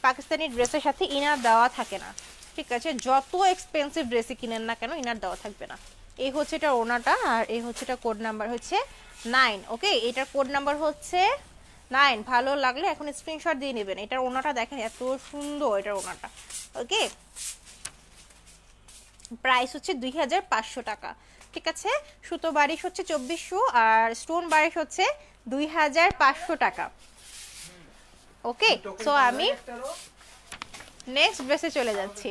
পাকিস্তানি ড্রেসের সাথে ইনার দেওয়া থাকে না। ঠিক আছে, যত এক্সপেন্সিভ ড্রেসই কিনেন না কেন ইনার দেওয়া থাকবে না। এই হচ্ছে এটা ওনাটা আর এই হচ্ছে এটা কোড নাম্বার হচ্ছে নাইন ওকে এটার কোড নাম্বার হচ্ছে নাইন ভালো লাগলে এখন স্ক্রিনশট দিয়ে নেবেন। এটার ওনাটা দেখেন, এত সুন্দর এটার ওনাটা ওকে প্রাইস হচ্ছে দুই হাজার পাঁচশো টাকা। ঠিক আছে, সুতো বারিশ হচ্ছে চব্বিশশো আর স্টোন বারিশ হচ্ছে দুই হাজার পাঁচশো টাকা। ওকে সো আমি নেক্সট ড্রেসে চলে যাচ্ছি।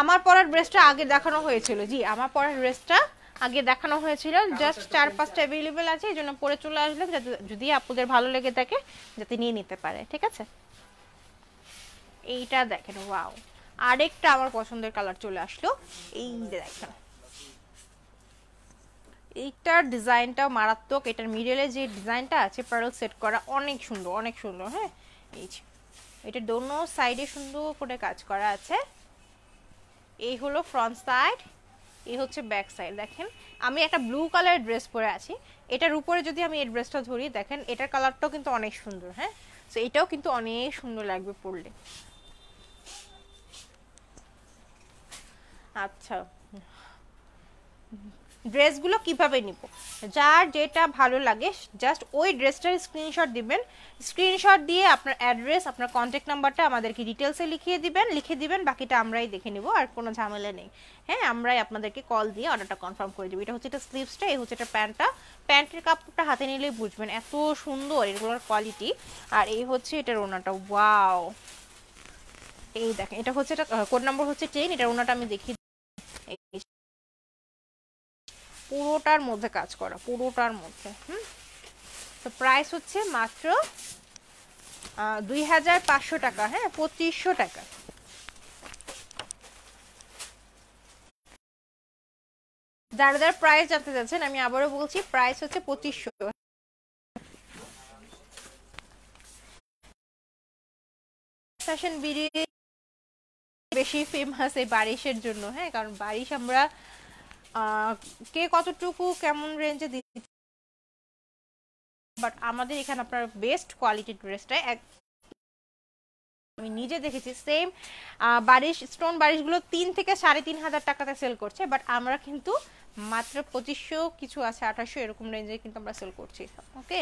আমার পরার ড্রেসটা আগে দেখানো হয়েছিল। জি আমার পরার ড্রেসটা আগে দেখানো হয়েছিল। জাস্ট চার পাঁচটা অ্যাভেলেবেল আছে এই জন্য পরে চলে আসলাম যাতে যদি আপুদের ভালো লেগে থাকে যাতে নিয়ে নিতে পারে ঠিক আছে? এইটা দেখেন ওয়াও আরেকটা আমার পছন্দের কালার চলে আসলো। এই দেখেন। এইটার ডিজাইনটাও মারাত্মক, এটার মিডলে যে ডিজাইনটা আছে প্যারল সেট করা অনেক সুন্দর অনেক সুন্দর হ্যাঁ? এই যে, এটা দোনো সাইডে সুন্দর করে কাজ করা আছে। এই হলো ফ্রন্ট সাইড এই হচ্ছে ব্যাক সাইড দেখেন। আমি একটা ব্লু কালারের ড্রেস পরে আছি। এটার উপরে যদি আমি এই ড্রেসটা ধরি, দেখেন, এটার কালারটাও কিন্তু অনেক সুন্দর হ্যাঁ? তো এটাও কিন্তু অনেক সুন্দর লাগবে পরলে। আচ্ছা। ড্রেসগুলো কীভাবে নিব? যার যেটা ভালো লাগে জাস্ট ওই ড্রেসটার স্ক্রিনশট দিবেন। স্ক্রিনশট দিয়ে আপনার অ্যাড্রেস আপনার কন্ট্যাক্ট নাম্বারটা আমাদেরকে ডিটেলসে লিখিয়ে দিবেন লিখে দিবেন, বাকিটা আমরাই দেখে নিব, আর কোনো ঝামেলা নেই। হ্যাঁ আমরাই আপনাদেরকে কল দিয়ে অর্ডারটা কনফার্ম করে দেবো। এটা হচ্ছে এটা স্লিভসটা এই হচ্ছে এটা প্যান্টটা প্যান্টের কাপড়টা হাতে নিলেই বুঝবেন এত সুন্দর, এগুলোর কোয়ালিটি আর এই হচ্ছে এটার ওনাটা ওয়াও এই দেখেন, এটা হচ্ছে এটা কোড নাম্বার হচ্ছে টেন এটার ওনাটা আমি দেখি পুরোটার মধ্যে কাজ করা, পুরোটার মধ্যে, হুম? তো প্রাইস হচ্ছে মাত্র দুই হাজার পাঁচশো টাকা হ্যাঁ পঁচিশশো টাকা। যারা যারা প্রাইস জানতে চাচ্ছেন, আমি আবারও বলছি প্রাইস হচ্ছে পঁচিশশো। ফ্যাশন বেশি ফেমাস এই বারিশের জন্য হ্যাঁ কারণ বারিশ আমরা কে কতটুকু কেমন রেঞ্জে দিচ্ছি? বাট আমাদের এখানে আপনার বেস্ট কোয়ালিটির ড্রেসটা এক আমি নিজে দেখেছি সেম বারিশ স্টোন বারিশগুলো তিন থেকে সাড়ে তিন হাজার টাকাতে সেল করছে বাট আমরা কিন্তু মাত্র পঁচিশশো কিছু আছে, আঠাশশো এরকম রেঞ্জে কিন্তু আমরা সেল করছি ওকে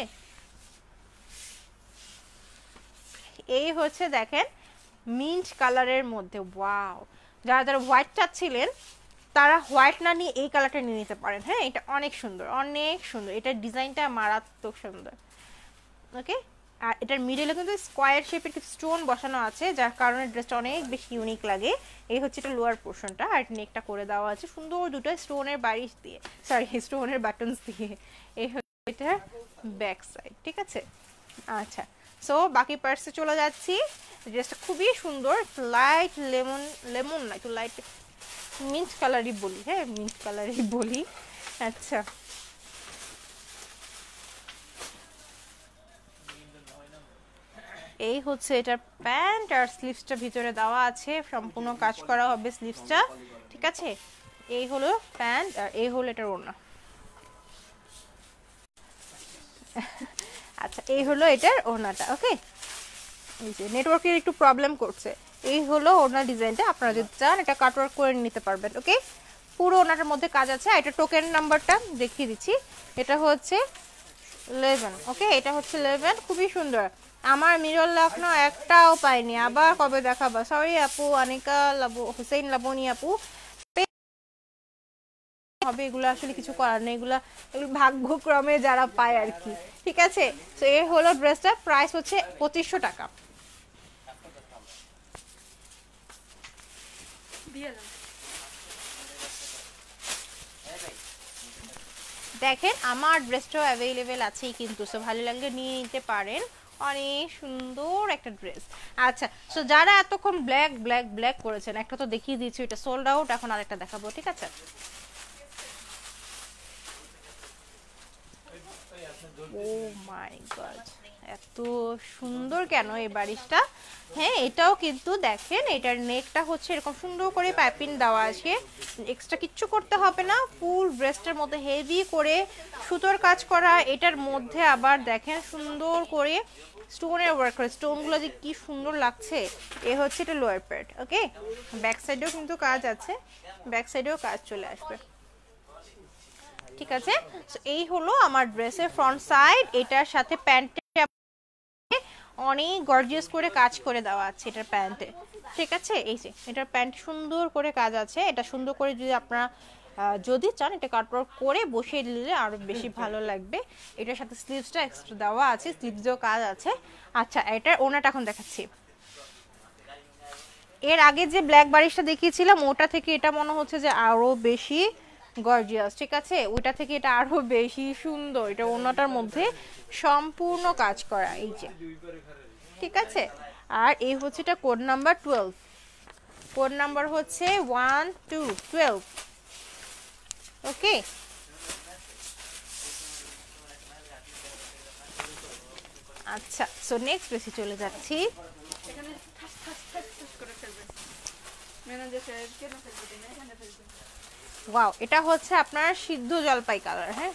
এই হচ্ছে দেখেন মিন্ট কালারের মধ্যে ওয়াও যারা যারা হোয়াইট চাচ্ছিলেন তারা হোয়াইট না নিয়ে এই কালারটা নিয়ে নিতে পারেন। হ্যাঁ এটা অনেক সুন্দর অনেক সুন্দর। এটার ডিজাইনটা মারাত্মক সুন্দর। ওকে? আর এটার মিডলে কিন্তু স্কোয়ার শেপের কিছু স্টোন বসানো আছে, যার কারণে ড্রেসটা অনেক বেশি ইউনিক লাগে। এই হচ্ছে এটা লোয়ার পোর্শনটা আর নেকটা করে দেওয়া আছে সুন্দর দুটো স্টোনের বারিশ দিয়ে। সরি স্টোনের বাটনস দিয়ে। এই হচ্ছে এটার ব্যাক সাইড ঠিক আছে? আচ্ছা সো বাকি পার্টসে চলে যাচ্ছি। ড্রেসটা খুবই সুন্দর লাইট লেমন লেমন না, একটু লাইট মিন্ট কালারই বলি হ্যাঁ মিন্ট কালারই বলি। আচ্ছা। এই হচ্ছে এটার প্যান্ট, আর স্লিভসটা ভিতরে দেওয়া আছে, সম্পূর্ণ কাজ করা হবে স্লিভসটা ঠিক আছে? এই হলো প্যান্ট, আর এই হলো এটার ওড়না। আচ্ছা এই হলো এটার ওড়নাটা ওকে নেটওয়ার্কের একটু প্রবলেম করছে। এই হলো ওনার ডিজাইনটা। আপনারা যদি চান, এটা কাটওয়ার্ক করে নিতে পারবেন ওকে পুরো ওনাটার মধ্যে কাজ আছে। এটা টোকেন নাম্বারটা দেখিয়ে দিচ্ছি। এটা হচ্ছে লেভেন ওকে এটা হচ্ছে লেভেন খুবই সুন্দর। আমার মিরর লাখনো একটাও পাইনি। আবার কবে দেখাবো? সরি আপু অনিকা লাবু হুসেইন লাবনি আপু। হবে, এগুলো আসলে কিছু করার নেই। এগুলো ভাগ্যক্রমে যারা পায় আর কি। ঠিক আছে? তো এই হলো ড্রেসটা প্রাইস হচ্ছে পঁচিশশো টাকা। দেখেন, আমার ড্রেসটাও অ্যাভেলেবেল আছেই কিন্তু সো ভালো লাগলে নিয়ে নিতে পারেন। অনেক সুন্দর একটা ড্রেস আচ্ছা সো যারা এতক্ষণ ব্ল্যাক ব্ল্যাক ব্ল্যাক করেছেন, একটা তো দেখিয়ে দিয়েছি এটা সোল্ড আউট এখন আরেকটা দেখাবো, ঠিক আছে? ও মাই গড এত সুন্দর কেন এই বারিশটা? হ্যাঁ এটাও কিন্তু দেখেন, এটার নেকটা হচ্ছে এরকম সুন্দর করে পাইপিং দেওয়া আছে। এক্সট্রা কিচ্ছু করতে হবে না, ফুল ড্রেসটার মধ্যে হেভি করে সুতোর কাজ করা, এটার মধ্যে আবার দেখেন সুন্দর করে স্টোনের ওয়ার্ক করে, স্টোনগুলো যে কি সুন্দর লাগছে। এ হচ্ছে এটা লোয়ার প্যাড ওকে ব্যাক সাইডেও কিন্তু কাজ আছে ব্যাক সাইডেও কাজ চলে আসবে। ঠিক আছে? এই হলো আমার ড্রেসের ফ্রন্ট সাইড এটার সাথে প্যান্টে অনেক গর্জিয়াস করে কাজ করে দেওয়া আছে এটার প্যান্টে ঠিক আছে? এই যে, এটার প্যান্ট সুন্দর করে কাজ আছে। এটা সুন্দর করে যদি আপনারা যদি চান, এটা কাটওয়ার্ক করে বসিয়ে দিলে আরও বেশি ভালো লাগবে। এটার সাথে স্লিভসটা এক্সট্রা দেওয়া আছে স্লিভসেও কাজ আছে। আচ্ছা এটার ওনাটা এখন দেখাচ্ছি। এর আগে যে ব্ল্যাক বারিশটা দেখিয়েছিলাম, ওটা থেকে এটা মনে হচ্ছে যে আরও বেশি গর্জিয়াস, ঠিক আছে? ওটা থেকে এটা আরও বেশি সুন্দর। এটা অন্যটার মধ্যে সম্পূর্ণ কাজ করা, এই যে। ঠিক আছে? আর এই হচ্ছে এটা code number twelve. Code number হচ্ছে ওয়ান, টু, টুয়েলভ। ওকে? আচ্ছা সো নেক্সট বেশি চলে যাচ্ছি। ম্যানেজার সাহেব, কেন ফেলবে? দিন এখানে ফেলবে? ওয়াও এটা হচ্ছে আপনার সিদ্ধ জলপাই কালার হ্যাঁ?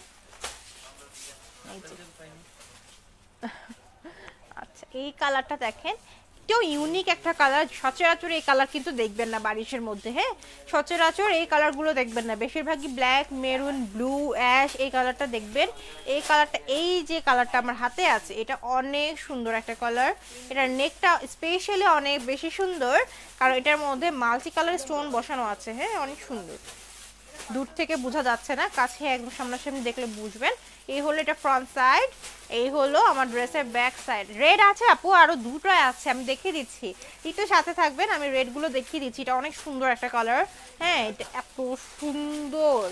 আচ্ছা এই কালারটা দেখেন। এটাও ইউনিক একটা কালার সচরাচর এই কালার কিন্তু দেখবেন না বারিশের মধ্যে হ্যাঁ? সচরাচর এই কালারগুলো দেখবেন না। বেশিরভাগই ব্ল্যাক মেরুন ব্লু অ্যাশ এই কালারটা দেখবেন। এই কালারটা এই যে কালারটা আমার হাতে আছে, এটা অনেক সুন্দর একটা কালার এটার নেকটা স্পেশালি অনেক বেশি সুন্দর, কারণ এটার মধ্যে মাল্টি কালার স্টোন বসানো আছে হ্যাঁ? অনেক সুন্দর। দূর থেকে বোঝা যাচ্ছে না, কাছে একদম সামনাসামনি দেখলে বুঝবেন। এই হলো এটা ফ্রন্ট সাইড এই হলো আমার ড্রেসের ব্যাক সাইড রেড আছে আপু, আরও দুটো আছে, আমি দেখিয়ে দিচ্ছি। একটু সাথে থাকবেন, আমি রেডগুলো দেখিয়ে দিচ্ছি, এটা অনেক সুন্দর একটা কালার হ্যাঁ এটা এত সুন্দর।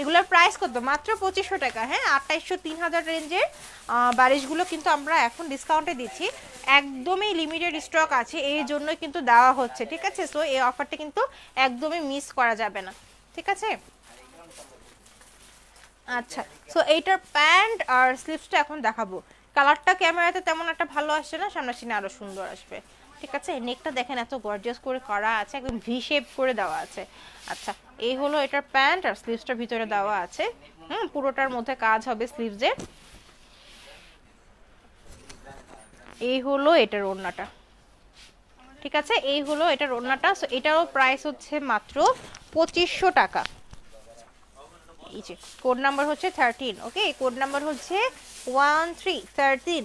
এগুলোর প্রাইস কত? মাত্র পঁচিশশো টাকা হ্যাঁ আঠাইশশো তিন হাজার রেঞ্জের বারিশগুলো কিন্তু আমরা এখন ডিসকাউন্টে দিচ্ছি। একদমই লিমিটেড স্টক আছে, এই জন্যই কিন্তু দেওয়া হচ্ছে, ঠিক আছে? সো এই অফারটা কিন্তু একদমই মিস করা যাবে না, ঠিক আছে? আচ্ছা সো এইটার প্যান্ট আর স্লিভসটা এখন দেখাবো। কালারটা ক্যামেরাতে তেমন একটা ভালো আসছে না, সামনাসামনি আরও সুন্দর আসবে। ঠিক আছে, নেকটা দেখেন এত গর্জিয়াস করে করা আছে, একদম ভি শেপ করে দেওয়া আছে। আচ্ছা এই হলো এটার প্যান্ট আর স্লিভসটা ভিতরে দেওয়া আছে। হুম, পুরোটার মধ্যে কাজ হবে স্লিভসের। এই হলো এটার ওড়নাটা। ঠিক আছে, এই হলো এটার ওড়নাটা সো এটারও প্রাইস হচ্ছে মাত্র পঁচিশশো টাকা। এই যে কোড নাম্বার হচ্ছে থার্টিন ওকে কোড নাম্বার হচ্ছে ওয়ান থ্রি থার্টিন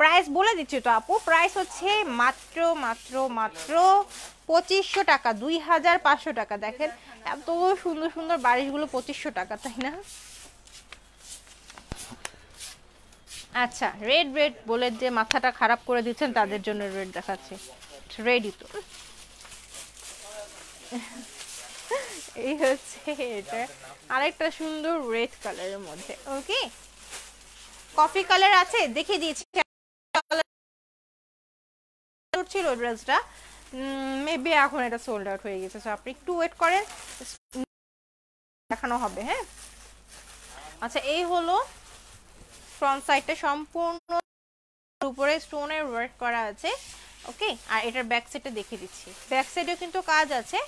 প্রাইস বলে দিচ্ছি তো আপু প্রাইস হচ্ছে মাত্র মাত্র মাত্র পঁচিশশো টাকা, দুই হাজার পাঁচশো টাকা। দেখেন, এত সুন্দর সুন্দর বারিশগুলো পঁচিশশো টাকা, তাই না? আচ্ছা রেড রেড বলে যে মাথাটা খারাপ করে দিচ্ছেন, তাদের জন্য রেড দেখাচ্ছে। রেডই তো। এই হচ্ছে এটা। আরেকটা সুন্দর রেড কালারের মধ্যে ওকে কফি কালার আছে দেখে দিয়েছি। ছিল ড্রেসটা মেবি এখন এটা সোল্ড আউট হয়ে গেছে আপনি একটু ওয়েট করেন। দেখানো হবে হ্যাঁ? আচ্ছা এই হলো ফ্রন্ট সাইডটা সম্পূর্ণ। উপরে স্টোনের ওয়ার্ক করা আছে ওকে আর এটার ব্যাক সাইডটা দেখিয়ে দিচ্ছি। ব্যাক সাইডেও কিন্তু কাজ আছে।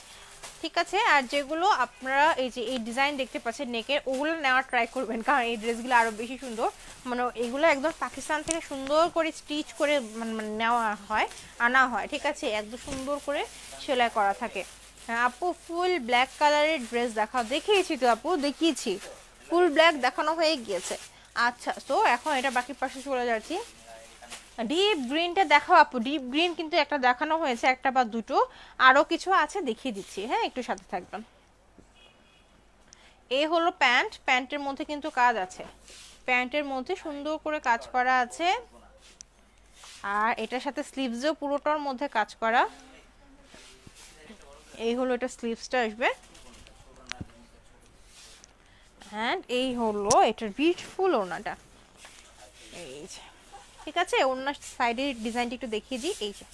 ঠিক আছে? আর যেগুলো আপনারা এই যে এই ডিজাইন দেখতে পাচ্ছেন নেকের ওগুলো নেওয়ার ট্রাই করবেন। কারণ এই ড্রেসগুলো আরও বেশি সুন্দর। মানে এগুলো একদম পাকিস্তান থেকে সুন্দর করে স্টিচ করে মানে মানে নেওয়া হয় আনা হয় ঠিক আছে? একদম সুন্দর করে সেলাই করা থাকে। হ্যাঁ, আপু ফুল ব্ল্যাক কালারের ড্রেস দেখাও। দেখিয়েছি তো আপু দেখিয়েছি। ফুল ব্ল্যাক দেখানো হয়ে গিয়েছে। আচ্ছা তো এখন এটা বাকি পাশে চলে যাচ্ছি। ডিপ গ্রিনটা দেখাও আপু ডিপ গ্রিন কিন্তু একটা দেখানো হয়েছে, একটা বা দুটো। আরও কিছু আছে, দেখিয়ে দিচ্ছি। হ্যাঁ একটু সাথে থাকবেন। এই হলো প্যান্ট। প্যান্টের মধ্যে কিন্তু কাজ আছে। প্যান্টের মধ্যে সুন্দর করে কাজ করা আছে। আর এটার সাথে স্লিভসও পুরোটার মধ্যে কাজ করা। এই হলো এটা স্লিভসটা আসবে। অ্যান্ড এই হলো এটার বিউটিফুল ওড়নাটা এই যে। ঠিক আছে? ওনার সাইডের ডিজাইনটা একটু দেখিয়ে দিই। এই যে,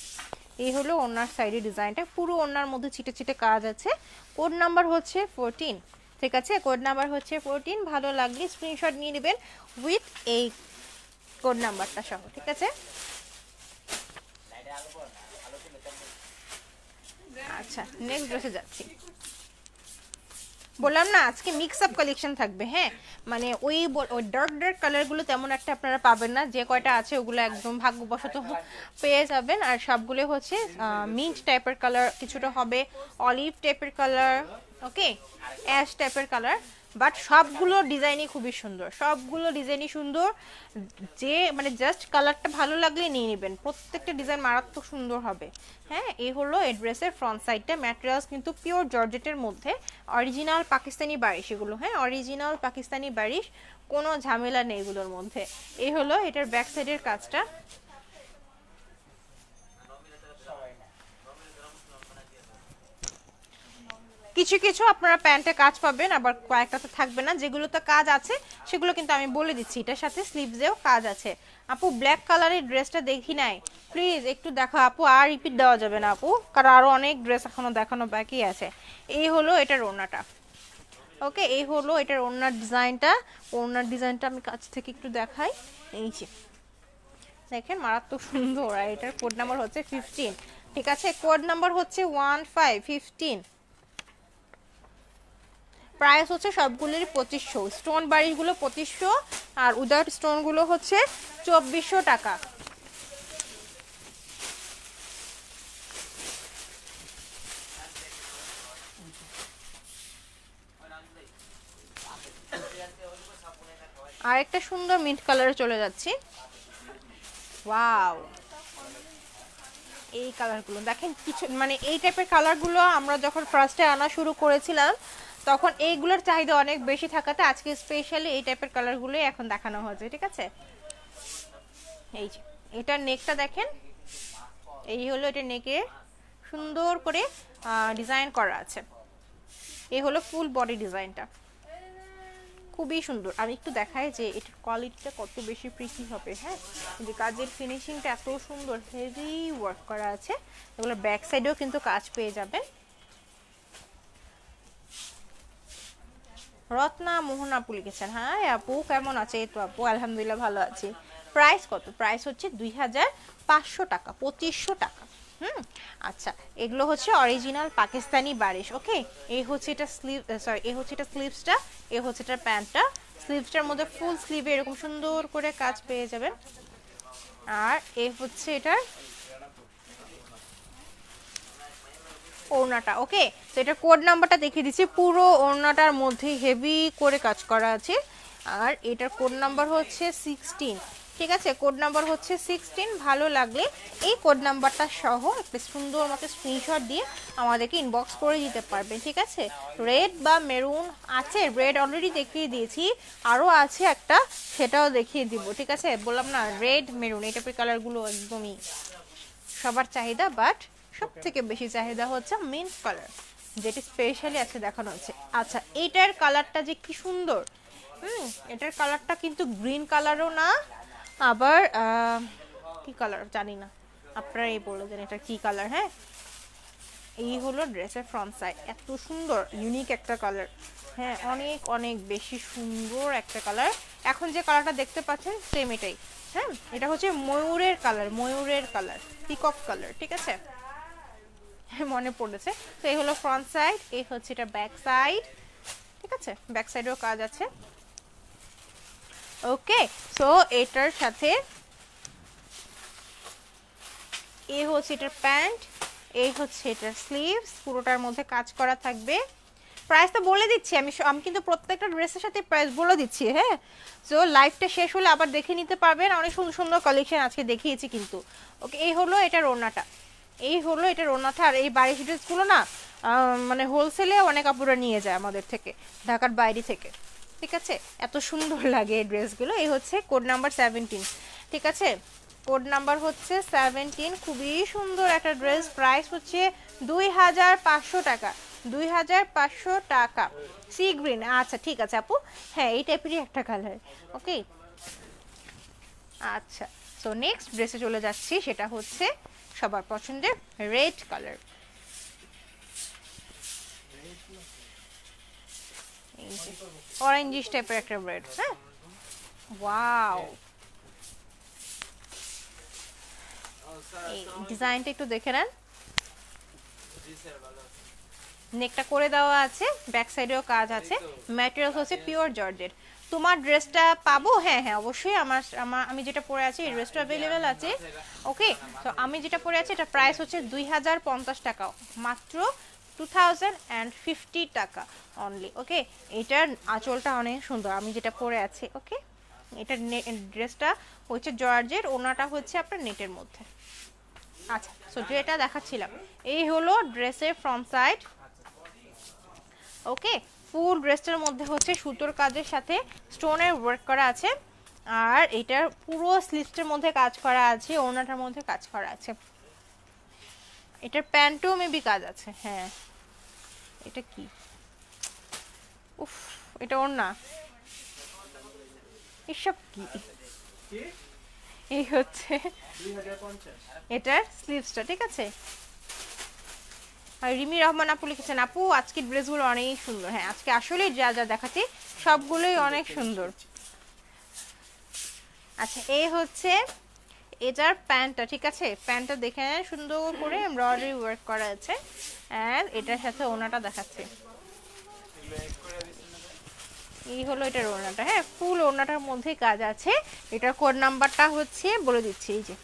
এই হলো ওনার সাইডের ডিজাইনটা পুরো ওনার মধ্যে ছিটে ছিটে কাজ আছে। কোড নাম্বার হচ্ছে ফোরটিন ঠিক আছে? কোড নাম্বার হচ্ছে ফোরটিন ভালো লাগলে স্ক্রিনশট নিয়ে নেবেন উইথ এই কোড নাম্বারটা সহ, ঠিক আছে? আচ্ছা নেক্সট ড্রেসে যাচ্ছি। বললাম না, আজকে মিক্স আপ কালেকশন থাকবে হ্যাঁ? মানে ওই ডার্ক ডার্ক কালারগুলো তেমন একটা আপনারা পাবেন না, যে কয়টা আছে ওগুলো একদম ভাগ্যবশত পেয়ে যাবেন। আর সবগুলো হচ্ছে মিন্ট টাইপের কালার কিছুটা হবে অলিভ টাইপের কালার ওকে অ্যাশ টাইপের কালার বাট সবগুলো ডিজাইনই খুবই সুন্দর। সবগুলো ডিজাইনই সুন্দর। যে মানে জাস্ট কালারটা ভালো লাগলে নিয়ে নেবেন। প্রত্যেকটা ডিজাইন মারাত্মক সুন্দর হবে। হ্যাঁ এই হলো এই ড্রেসের ফ্রন্ট সাইডটা ম্যাটেরিয়ালস কিন্তু পিওর জর্জেটের মধ্যে। অরিজিনাল পাকিস্তানি বারিশ এগুলো হ্যাঁ? অরিজিনাল পাকিস্তানি বারিশ, কোনো ঝামেলা নেই এগুলোর মধ্যে। এই হলো এটার ব্যাক সাইডের কাজটা। কিছু কিছু আপনারা প্যান্টে কাজ পাবেন, আবার কয়েকটাতে থাকবে না। যেগুলোতে কাজ আছে, সেগুলো কিন্তু আমি বলে দিচ্ছি। এটার সাথে স্লিভসেও কাজ আছে। আপু ব্ল্যাক কালারের ড্রেসটা দেখি নাই। প্লিজ একটু দেখো আপু, আর রিপিট দেওয়া যাবে না আপু, কারণ আরও অনেক ড্রেস এখনও দেখানো বাকি আছে। এই হলো এটার ওড়নাটা। ওকে এই হলো এটার ওড়নার ডিজাইনটা ওড়নার ডিজাইনটা আমি কাছ থেকে একটু দেখাই। এই যে, দেখেন মারাত্মক সুন্দর। আর এটার কোড নাম্বার হচ্ছে ফিফটিন ঠিক আছে কোড নাম্বার হচ্ছে ওয়ান ফাইভ ফিফটিন প্রাইস হচ্ছে সবগুলোরই পঁচিশশো। স্টোন বাড়িগুলো পঁচিশশো আর উইদাউট স্টোনগুলো হচ্ছে চব্বিশশো টাকা। আর একটা সুন্দর মিন্ট কালারে চলে যাচ্ছি। এই কালারগুলো দেখেন কিছু মানে এই টাইপের কালারগুলো আমরা যখন ফার্স্টে আনা শুরু করেছিলাম তখন এইগুলোর চাহিদা অনেক বেশি থাকাতে আজকে স্পেশালি এই টাইপের কালারগুলোই এখন দেখানো হয়েছে, ঠিক আছে? এই যে, এটার নেকটা দেখেন। এই হলো এটা নেকে সুন্দর করে ডিজাইন করা আছে। এই হলো ফুল বডি ডিজাইনটা খুবই সুন্দর। আমি একটু দেখাই যে এটার কোয়ালিটিটা কত বেশি প্রিটি হবে হ্যাঁ? যে কাজের ফিনিশিংটা এত সুন্দর হেভি ওয়ার্ক করা আছে। এগুলো ব্যাক সাইডেও কিন্তু কাজ পেয়ে যাবেন। রত্না মোহন আপু লিখেছেন হ্যাঁ আপু, কেমন আছে? এই তো আপু, আলহামদুলিল্লাহ ভালো আছি। প্রাইস কত? প্রাইস হচ্ছে দুই হাজার পাঁচশো টাকা, পঁচিশশো টাকা। হুম আচ্ছা এগুলো হচ্ছে অরিজিনাল পাকিস্তানি বারিশ ওকে এই হচ্ছে এটা স্লিভ সরি এই হচ্ছে এটা স্লিভসটা এই হচ্ছে এটা প্যান্টটা স্লিভসটার মধ্যে ফুল স্লিভে এরকম সুন্দর করে কাজ পেয়ে যাবেন। আর এ হচ্ছে এটার ওড়নাটা ওকে তো এটা কোড নাম্বারটা দেখিয়ে দিচ্ছি। পুরো ওড়নাটার মধ্যে হেভি করে কাজ করা আছে। আর এটার কোড নাম্বার হচ্ছে সিক্সটিন ঠিক আছে? কোড নাম্বার হচ্ছে সিক্সটিন ভালো লাগলে এই কোড নাম্বারটা সহ একটা সুন্দর মতো স্ক্রিনশট দিয়ে আমাদেরকে ইনবক্স করে দিতে পারবেন, ঠিক আছে? রেড বা মেরুন আছে রেড অলরেডি দেখিয়ে দিয়েছি। আরও আছে একটা, সেটাও দেখিয়ে দিব, ঠিক আছে? বললাম না রেড মেরুন টাইপের কালারগুলো একদমই সবার চাহিদা বাট সব থেকে বেশি চাহিদা হচ্ছে মিন্ট কালার যেটি স্পেশালি আছে দেখানো হচ্ছে। আচ্ছা এইটার কালারটা যে কি সুন্দর। হুম এটার কালারটা কিন্তু গ্রিন কালারও না আবার কি কালার জানি না। আপনারাই বলে দেন এটা কি কালার হ্যাঁ? এই হলো ড্রেসের ফ্রন্ট সাইড এত সুন্দর ইউনিক একটা কালার হ্যাঁ অনেক অনেক বেশি সুন্দর একটা কালার এখন যে কালারটা দেখতে পাচ্ছেন সেম এটাই। হ্যাঁ এটা হচ্ছে ময়ূরের কালার ময়ূরের কালার পিকক কালার ঠিক আছে? মনে পড়েছে। তো এই হলো ফ্রন্ট সাইড এই হচ্ছে এটা ব্যাক সাইড ঠিক আছে? ব্যাক সাইডেও কাজ আছে। ওকে সো এটার সাথে এই হচ্ছে এটার প্যান্ট এই হচ্ছে এটার স্লিভস পুরোটার মধ্যে কাজ করা থাকবে। প্রাইস তো বলে দিচ্ছি, আমি আমি কিন্তু প্রত্যেকটা ড্রেসের সাথে প্রাইস বলে দিচ্ছি হ্যাঁ? সো লাইফটা শেষ হলে আবার দেখে নিতে পারবেন। অনেক সুন্দর সুন্দর কালেকশন আজকে দেখিয়েছি কিন্তু। ওকে এই হলো এটার ওড়নাটা। এই হলো এটার ওড়নাটা আর এই বাড়ি ড্রেসগুলো না মানে হোলসেলে অনেক আপুরা নিয়ে যায় আমাদের থেকে, ঢাকার বাইরে থেকে, ঠিক আছে? এত সুন্দর লাগে এই ড্রেসগুলো। এই হচ্ছে কোড নাম্বার সেভেন্টিন ঠিক আছে? কোড নাম্বার হচ্ছে সেভেন্টিন খুবই সুন্দর একটা ড্রেস প্রাইস হচ্ছে দুই হাজার পাঁচশো টাকা, দুই হাজার পাঁচশো টাকা। সি গ্রিন আচ্ছা ঠিক আছে আপু। হ্যাঁ এই টাইপেরই একটা কালার ওকে আচ্ছা সো নেক্সট ড্রেসে চলে যাচ্ছি, সেটা হচ্ছে সবার পছন্দের রেড কালার। অরেঞ্জিশ টাইপের একটা রেড হ্যাঁ? ওয়াও ডিজাইনটা একটু দেখে নেন। নেকটা করে দেওয়া আছে ব্যাক সাইডেও কাজ আছে। ম্যাটেরিয়াল হচ্ছে পিওর জর্জেট তোমার ড্রেসটা পাবো? হ্যাঁ হ্যাঁ অবশ্যই আমার আমার, আমি যেটা পরে আছি, এই ড্রেসটা অ্যাভেলেবেল আছে। ওকে তো আমি যেটা পরে আছি, এটা প্রাইস হচ্ছে দুই হাজার পঞ্চাশ টাকা। মাত্র টু থাউজেন্ড অ্যান্ড ফিফটি টাকা অনলি ওকে এটার আঁচলটা অনেক সুন্দর, আমি যেটা পরে আছি ওকে এটার ড্রেসটা হচ্ছে জর্জের, ওনাটা হচ্ছে আপনার নেটের মধ্যে। আচ্ছা সো যেটা দেখাচ্ছিলাম, এই হলো ড্রেসের ফ্রন্ট সাইড ওকে ফুল ড্রেসটার মধ্যে হচ্ছে সুতোর কাজের সাথে স্টোনের ওয়ার্ক করা আছে। আর এটার পুরো স্লিভসটার মধ্যে কাজ করা আছে ওনাটার মধ্যে কাজ করা আছে। এটার প্যান্টও মেবি কাজ আছে হ্যাঁ। এটা কি? উফ এটা ওর না এসব কি? এই হচ্ছে এটার স্লিভসটা ঠিক আছে? রিমি রহমান আপু লিখেছেন, আপু, আজকের ড্রেসগুলো অনেক সুন্দর। হ্যাঁ আজকে আসলে যা যা দেখাচ্ছি, সবগুলোই অনেক সুন্দর। আচ্ছা এই হচ্ছে এটার প্যান্টটা, ঠিক আছে? প্যান্টটা দেখে সুন্দর করে এমব্রয়ডারি ওয়ার্ক করা আছে। অ্যান্ড এটার সাথে ওনাটা দেখাচ্ছে। এই হলো এটার ওড়নাটা হ্যাঁ ফুল ওড়নাটার মধ্যে কাজ আছে। এটার কোড নাম্বারটা হচ্ছে, বলে দিচ্ছি, এই যে।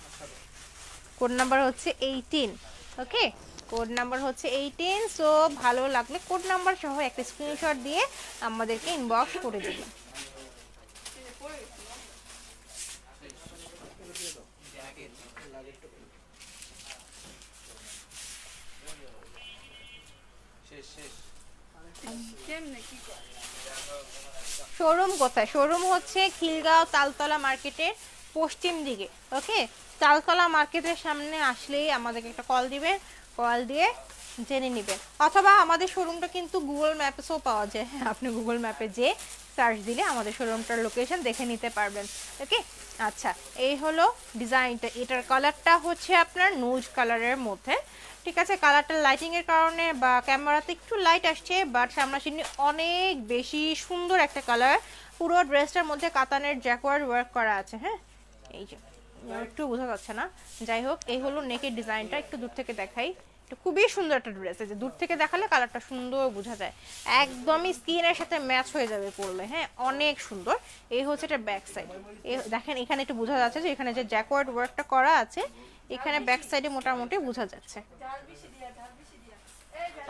কোড নাম্বার হচ্ছে এইটিন, ওকে? কোড নাম্বার হচ্ছে এইটিন সো ভালো লাগলে কোড নাম্বার সহ একটা স্ক্রিনশট দিয়ে আমাদেরকে ইনবক্স করে করে শোরুম কোথায়? শোরুম হচ্ছে খিলগাঁও তালতলা মার্কেটের পশ্চিম দিকে ওকে তালতলা মার্কেটের সামনে আসলেই আমাদেরকে একটা কল দিবেন কল দিয়ে জেনে নেবেন অথবা আমাদের শোরুমটা কিন্তু গুগল ম্যাপেও পাওয়া যায়। হ্যাঁ আপনি গুগল ম্যাপে যে সার্চ দিলে আমাদের শোরুমটার লোকেশন দেখে নিতে পারবেন। ওকে আচ্ছা এই হলো ডিজাইনটা এটার কালারটা হচ্ছে আপনার নুজ কালারের মধ্যে। ঠিক আছে? কালারটা লাইটিং এর কারণে বা ক্যামেরাতে একটু লাইট আসছে বাট সামনাসামনি অনেক বেশি সুন্দর একটা কালার পুরো ড্রেসটার মধ্যে কাতানের জ্যাকওয়ার্ড ওয়ার্ক করা আছে। হ্যাঁ? এই যে। একটু বোঝা যাচ্ছে না। যাই হোক, এই হলো নেকের ডিজাইনটা একটু দূর থেকে দেখাই। এটা খুবই সুন্দর একটা ড্রেস যে দূর থেকে দেখালে কালারটা সুন্দর বোঝা যায়। একদমই স্কিনের সাথে ম্যাচ হয়ে যাবে পরলে হ্যাঁ অনেক সুন্দর। এই হচ্ছে এটা ব্যাক সাইড দেখেন, এখানে একটু বোঝা যাচ্ছে যে এখানে যে জ্যাকওয়ার্ড ওয়ার্কটা করা আছে, এখানে ব্যাক সাইডে মোটামুটি বোঝা যাচ্ছে।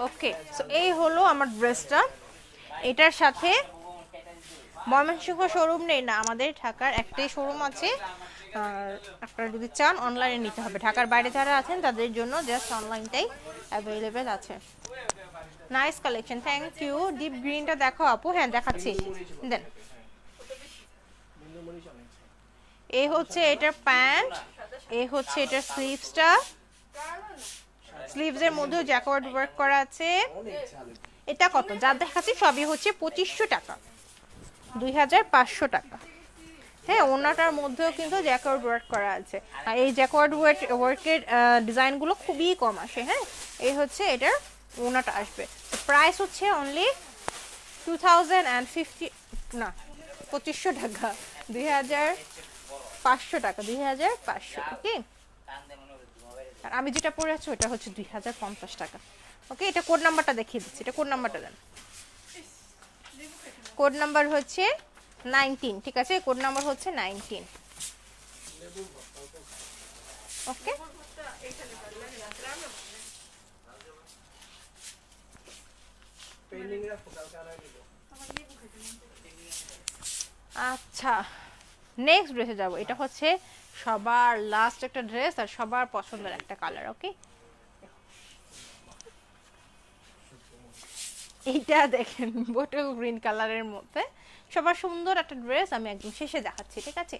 ওকে সো এই হলো আমার ড্রেসটা এটার সাথে ময়মনসিংহ শোরুম নেই না, আমাদের ঢাকার একটাই শোরুম আছে। আর আপনারা যদি চান অনলাইনে নিতে হবে। ঢাকার বাইরে যারা আছেন, তাদের জন্য জাস্ট অনলাইনটাই অ্যাভেলেবেল আছে। Nice collection thank you deep গ্রিনটা দেখো আপু। হ্যাঁ দেখাচ্ছি। দেন। এ হচ্ছে এটার প্যান্ট এ হচ্ছে এটার স্লিভসটা স্লিভসের মধ্যেও জ্যাকওয়ার্ড ওয়ার্ক করা আছে। এটা কত? যা দেখাচ্ছি, সবই হচ্ছে পঁচিশশো টাকা। দুই হাজার পাঁচশো টাকা। হ্যাঁ ওনাটার মধ্যেও কিন্তু জ্যাকওয়ার্ড ওয়ার্ক করা আছে। আর এই জ্যাকওয়ার্ড ওয়ার্ক ওয়ার্কের ডিজাইনগুলো খুবই কম আসে হ্যাঁ? এই হচ্ছে এটার, ওনাটা আসবে। প্রাইস হচ্ছে only two thousand and fifty না, পঁচিশশো টাকা। দুই হাজার পাঁচশো টাকা, দুই হাজার পাঁচশো, ওকে? আর আমি যেটা পরে আছি, ওটা হচ্ছে দুই হাজার পঞ্চাশ টাকা। ওকে, এটা কোড নাম্বারটা দেখিয়ে দিচ্ছি। এটা কোড নাম্বারটা দেন। কোড নাম্বার হচ্ছে নাইনটিন, ঠিক আছে? কোড নাম্বার হচ্ছে নাইনটিন। ওকে? আচ্ছা নেক্সট ড্রেসে যাব। এটা হচ্ছে সবার লাস্ট একটা ড্রেস আর সবার পছন্দের একটা কালার ওকে এইটা দেখেন বটল গ্রিন কালারের মধ্যে। সবার সুন্দর একটা ড্রেস আমি একদম শেষে দেখাচ্ছি, ঠিক আছে?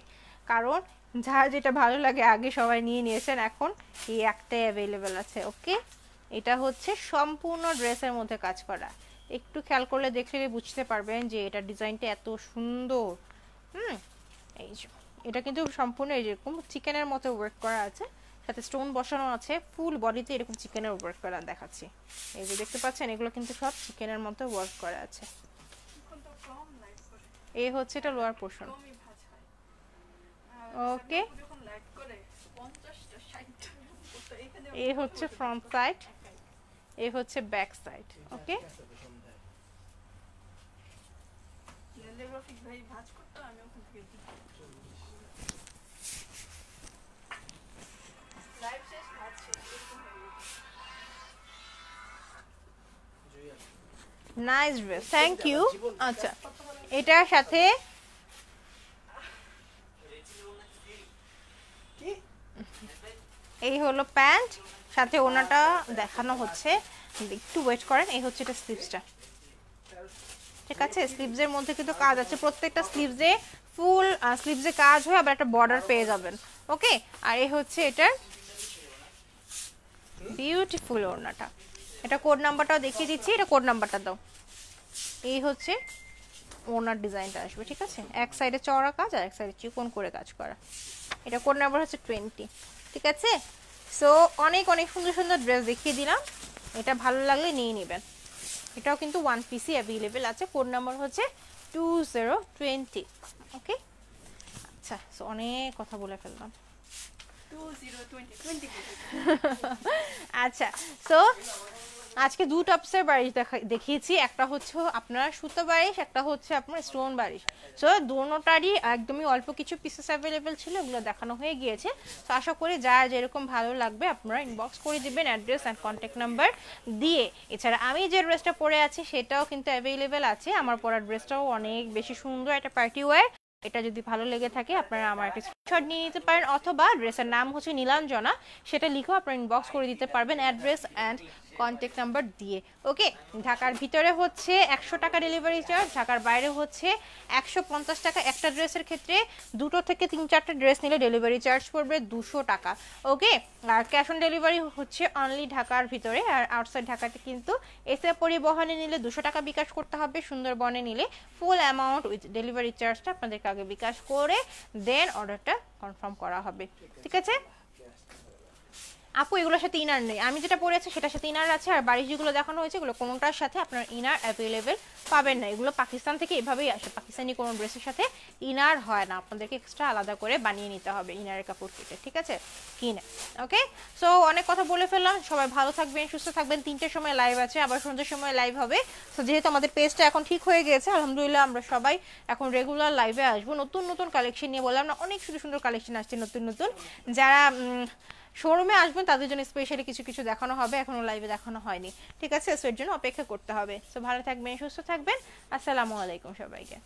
কারণ যার যেটা ভালো লাগে আগে সবাই নিয়ে নিয়েছেন, এখন এই একটাই অ্যাভেলেবেল আছে ওকে এটা হচ্ছে সম্পূর্ণ ড্রেসের মধ্যে কাজ করা। একটু খেয়াল করলে দেখলে বুঝতে পারবেন যে এটা ডিজাইনটা এত সুন্দর। হুম? এই এটা কিন্তু সম্পূর্ণ এরকম চিকেনের মতো ওয়ার্ক করা আছে। সাথে স্টোন বসানো আছে ফুল বডিতে এরকম চিকেনের ওয়ার্ক করা দেখাচ্ছি। এই যে দেখতে পাচ্ছেন, এগুলো কিন্তু সব চিকেনের মতো ওয়ার্ক করা আছে। এই হচ্ছে এটা লোয়ার পোর্শন ওকে এই হচ্ছে ফ্রন্ট সাইড এই হচ্ছে ব্যাক সাইড ওকে ভাই ভাজ নাইস ড্রেস থ্যাংক ইউ আচ্ছা এটার সাথে এই হলো প্যান্ট সাথে ওনাটা দেখানো হচ্ছে। একটু ওয়েট করেন এই হচ্ছে এটা স্লিভসটা। ঠিক আছে স্লিভসের মধ্যে কিন্তু কাজ আছে। প্রত্যেকটা স্লিভসে ফুল স্লিভসে কাজ হয়ে আবার একটা বর্ডার পেয়ে যাবেন। ওকে আর এই হচ্ছে এটার বিউটিফুল ওড়নাটা। এটা কোড নাম্বারটাও দেখিয়ে দিচ্ছি এটা কোড নাম্বারটা দাও। এই হচ্ছে ওনার ডিজাইনটা আসবে ঠিক আছে? এক সাইডে চওড়া কাজ আর এক সাইডে চিকন করে কাজ করা। এটা কোড নাম্বার হচ্ছে টোয়েন্টি ঠিক আছে? সো অনেক অনেক সুন্দর সুন্দর ড্রেস দেখিয়ে দিলাম। এটা ভালো লাগলে নিয়ে নেবেন। এটাও কিন্তু ওয়ান পিসি অ্যাভেলেবেল আছে। কোড নাম্বার হচ্ছে টু জিরো টোয়েন্টি ওকে আচ্ছা সো অনেক কথা বলে ফেললাম। 2020 20 কেটে আচ্ছা সো আজকে দু টপসের বারিশ দেখা, দেখিয়েছি। একটা হচ্ছে আপনার সুতো বারিশ, একটা হচ্ছে আপনার স্টোন বারিশ। সো দোনোটারই একদমই অল্প কিছু পিসেস অ্যাভেলেবেল ছিল ওগুলো দেখানো হয়ে গিয়েছে। তো আশা করি যার যেরকম ভালো লাগবে, আপনারা ইনবক্স করে দিবেন অ্যাড্রেস অ্যান্ড কন্ট্যাক্ট নাম্বার দিয়ে। এছাড়া আমি যে ড্রেসটা পরে আছি, সেটাও কিন্তু অ্যাভেলেবেল আছে। আমার পরার ড্রেসটাও অনেক বেশি সুন্দর একটা পার্টি ওয়্যার এটা যদি ভালো লেগে থাকে, আপনারা আমার একটা স্ক্রিনশট নিয়ে নিতে পারেন, অথবা ড্রেসের নাম হচ্ছে নীলাঞ্জনা। সেটা লিখেও আপনারা ইনবক্স করে দিতে পারবেন অ্যাড্রেস অ্যান্ড কন্ট্যাক্ট নাম্বার দিয়ে। ওকে ঢাকার ভিতরে হচ্ছে একশো টাকা ডেলিভারি চার্জ ঢাকার বাইরে হচ্ছে একশো পঞ্চাশ টাকা। একটা ড্রেসের ক্ষেত্রে দুটো থেকে তিন চারটে ড্রেস নিলে ডেলিভারি চার্জ পড়বে দুশো টাকা। ওকে আর ক্যাশ অন ডেলিভারি হচ্ছে অনলি ঢাকার ভিতরে। আর আউটসাইড ঢাকাতে কিন্তু এসে পরিবহনে নিলে দুশো টাকা বিকাশ করতে হবে। সুন্দরবনে নিলে ফুল অ্যামাউন্ট উইথ ডেলিভারি চার্জটা আপনাদেরকে আগে বিকাশ করে দেন অর্ডারটা কনফার্ম করা হবে। ঠিক আছে? আপু, এগুলোর সাথে ইনার নেই। আমি যেটা পরেছি সেটার সাথে ইনার আছে, আর বাড়ি যেগুলো দেখানো হয়েছে, এগুলো কোনোটার সাথে আপনার ইনার অ্যাভেলেবেল পাবেন না। এগুলো পাকিস্তান থেকে এভাবেই আসে, পাকিস্তানি কোনো ড্রেসের সাথে ইনার হয় না। আপনাদেরকে এক্সট্রা আলাদা করে বানিয়ে নিতে হবে ইনারের কাপড় কেটে, ঠিক আছে? কিনে ওকে সো অনেক কথা বলে ফেললাম। সবাই ভালো থাকবেন, সুস্থ থাকবেন। তিনটের সময় লাইভ আছে, আবার সন্ধ্যের সময় লাইভ হবে। সো যেহেতু আমাদের পেজটা এখন ঠিক হয়ে গেছে, আলহামদুলিল্লাহ আমরা সবাই এখন রেগুলার লাইভে আসব। নতুন নতুন কালেকশন নিয়ে বললাম না, অনেক সুন্দর সুন্দর কালেকশন আসছে নতুন নতুন। যারা শোরুমে আসবেন, তাদের জন্য স্পেশালি কিছু কিছু দেখানো হবে, এখনও লাইভে দেখানো হয়নি। ঠিক আছে সো এর জন্য অপেক্ষা করতে হবে। সো ভালো থাকবেন, সুস্থ থাকবেন। আসসালামু আলাইকুম সবাইকে।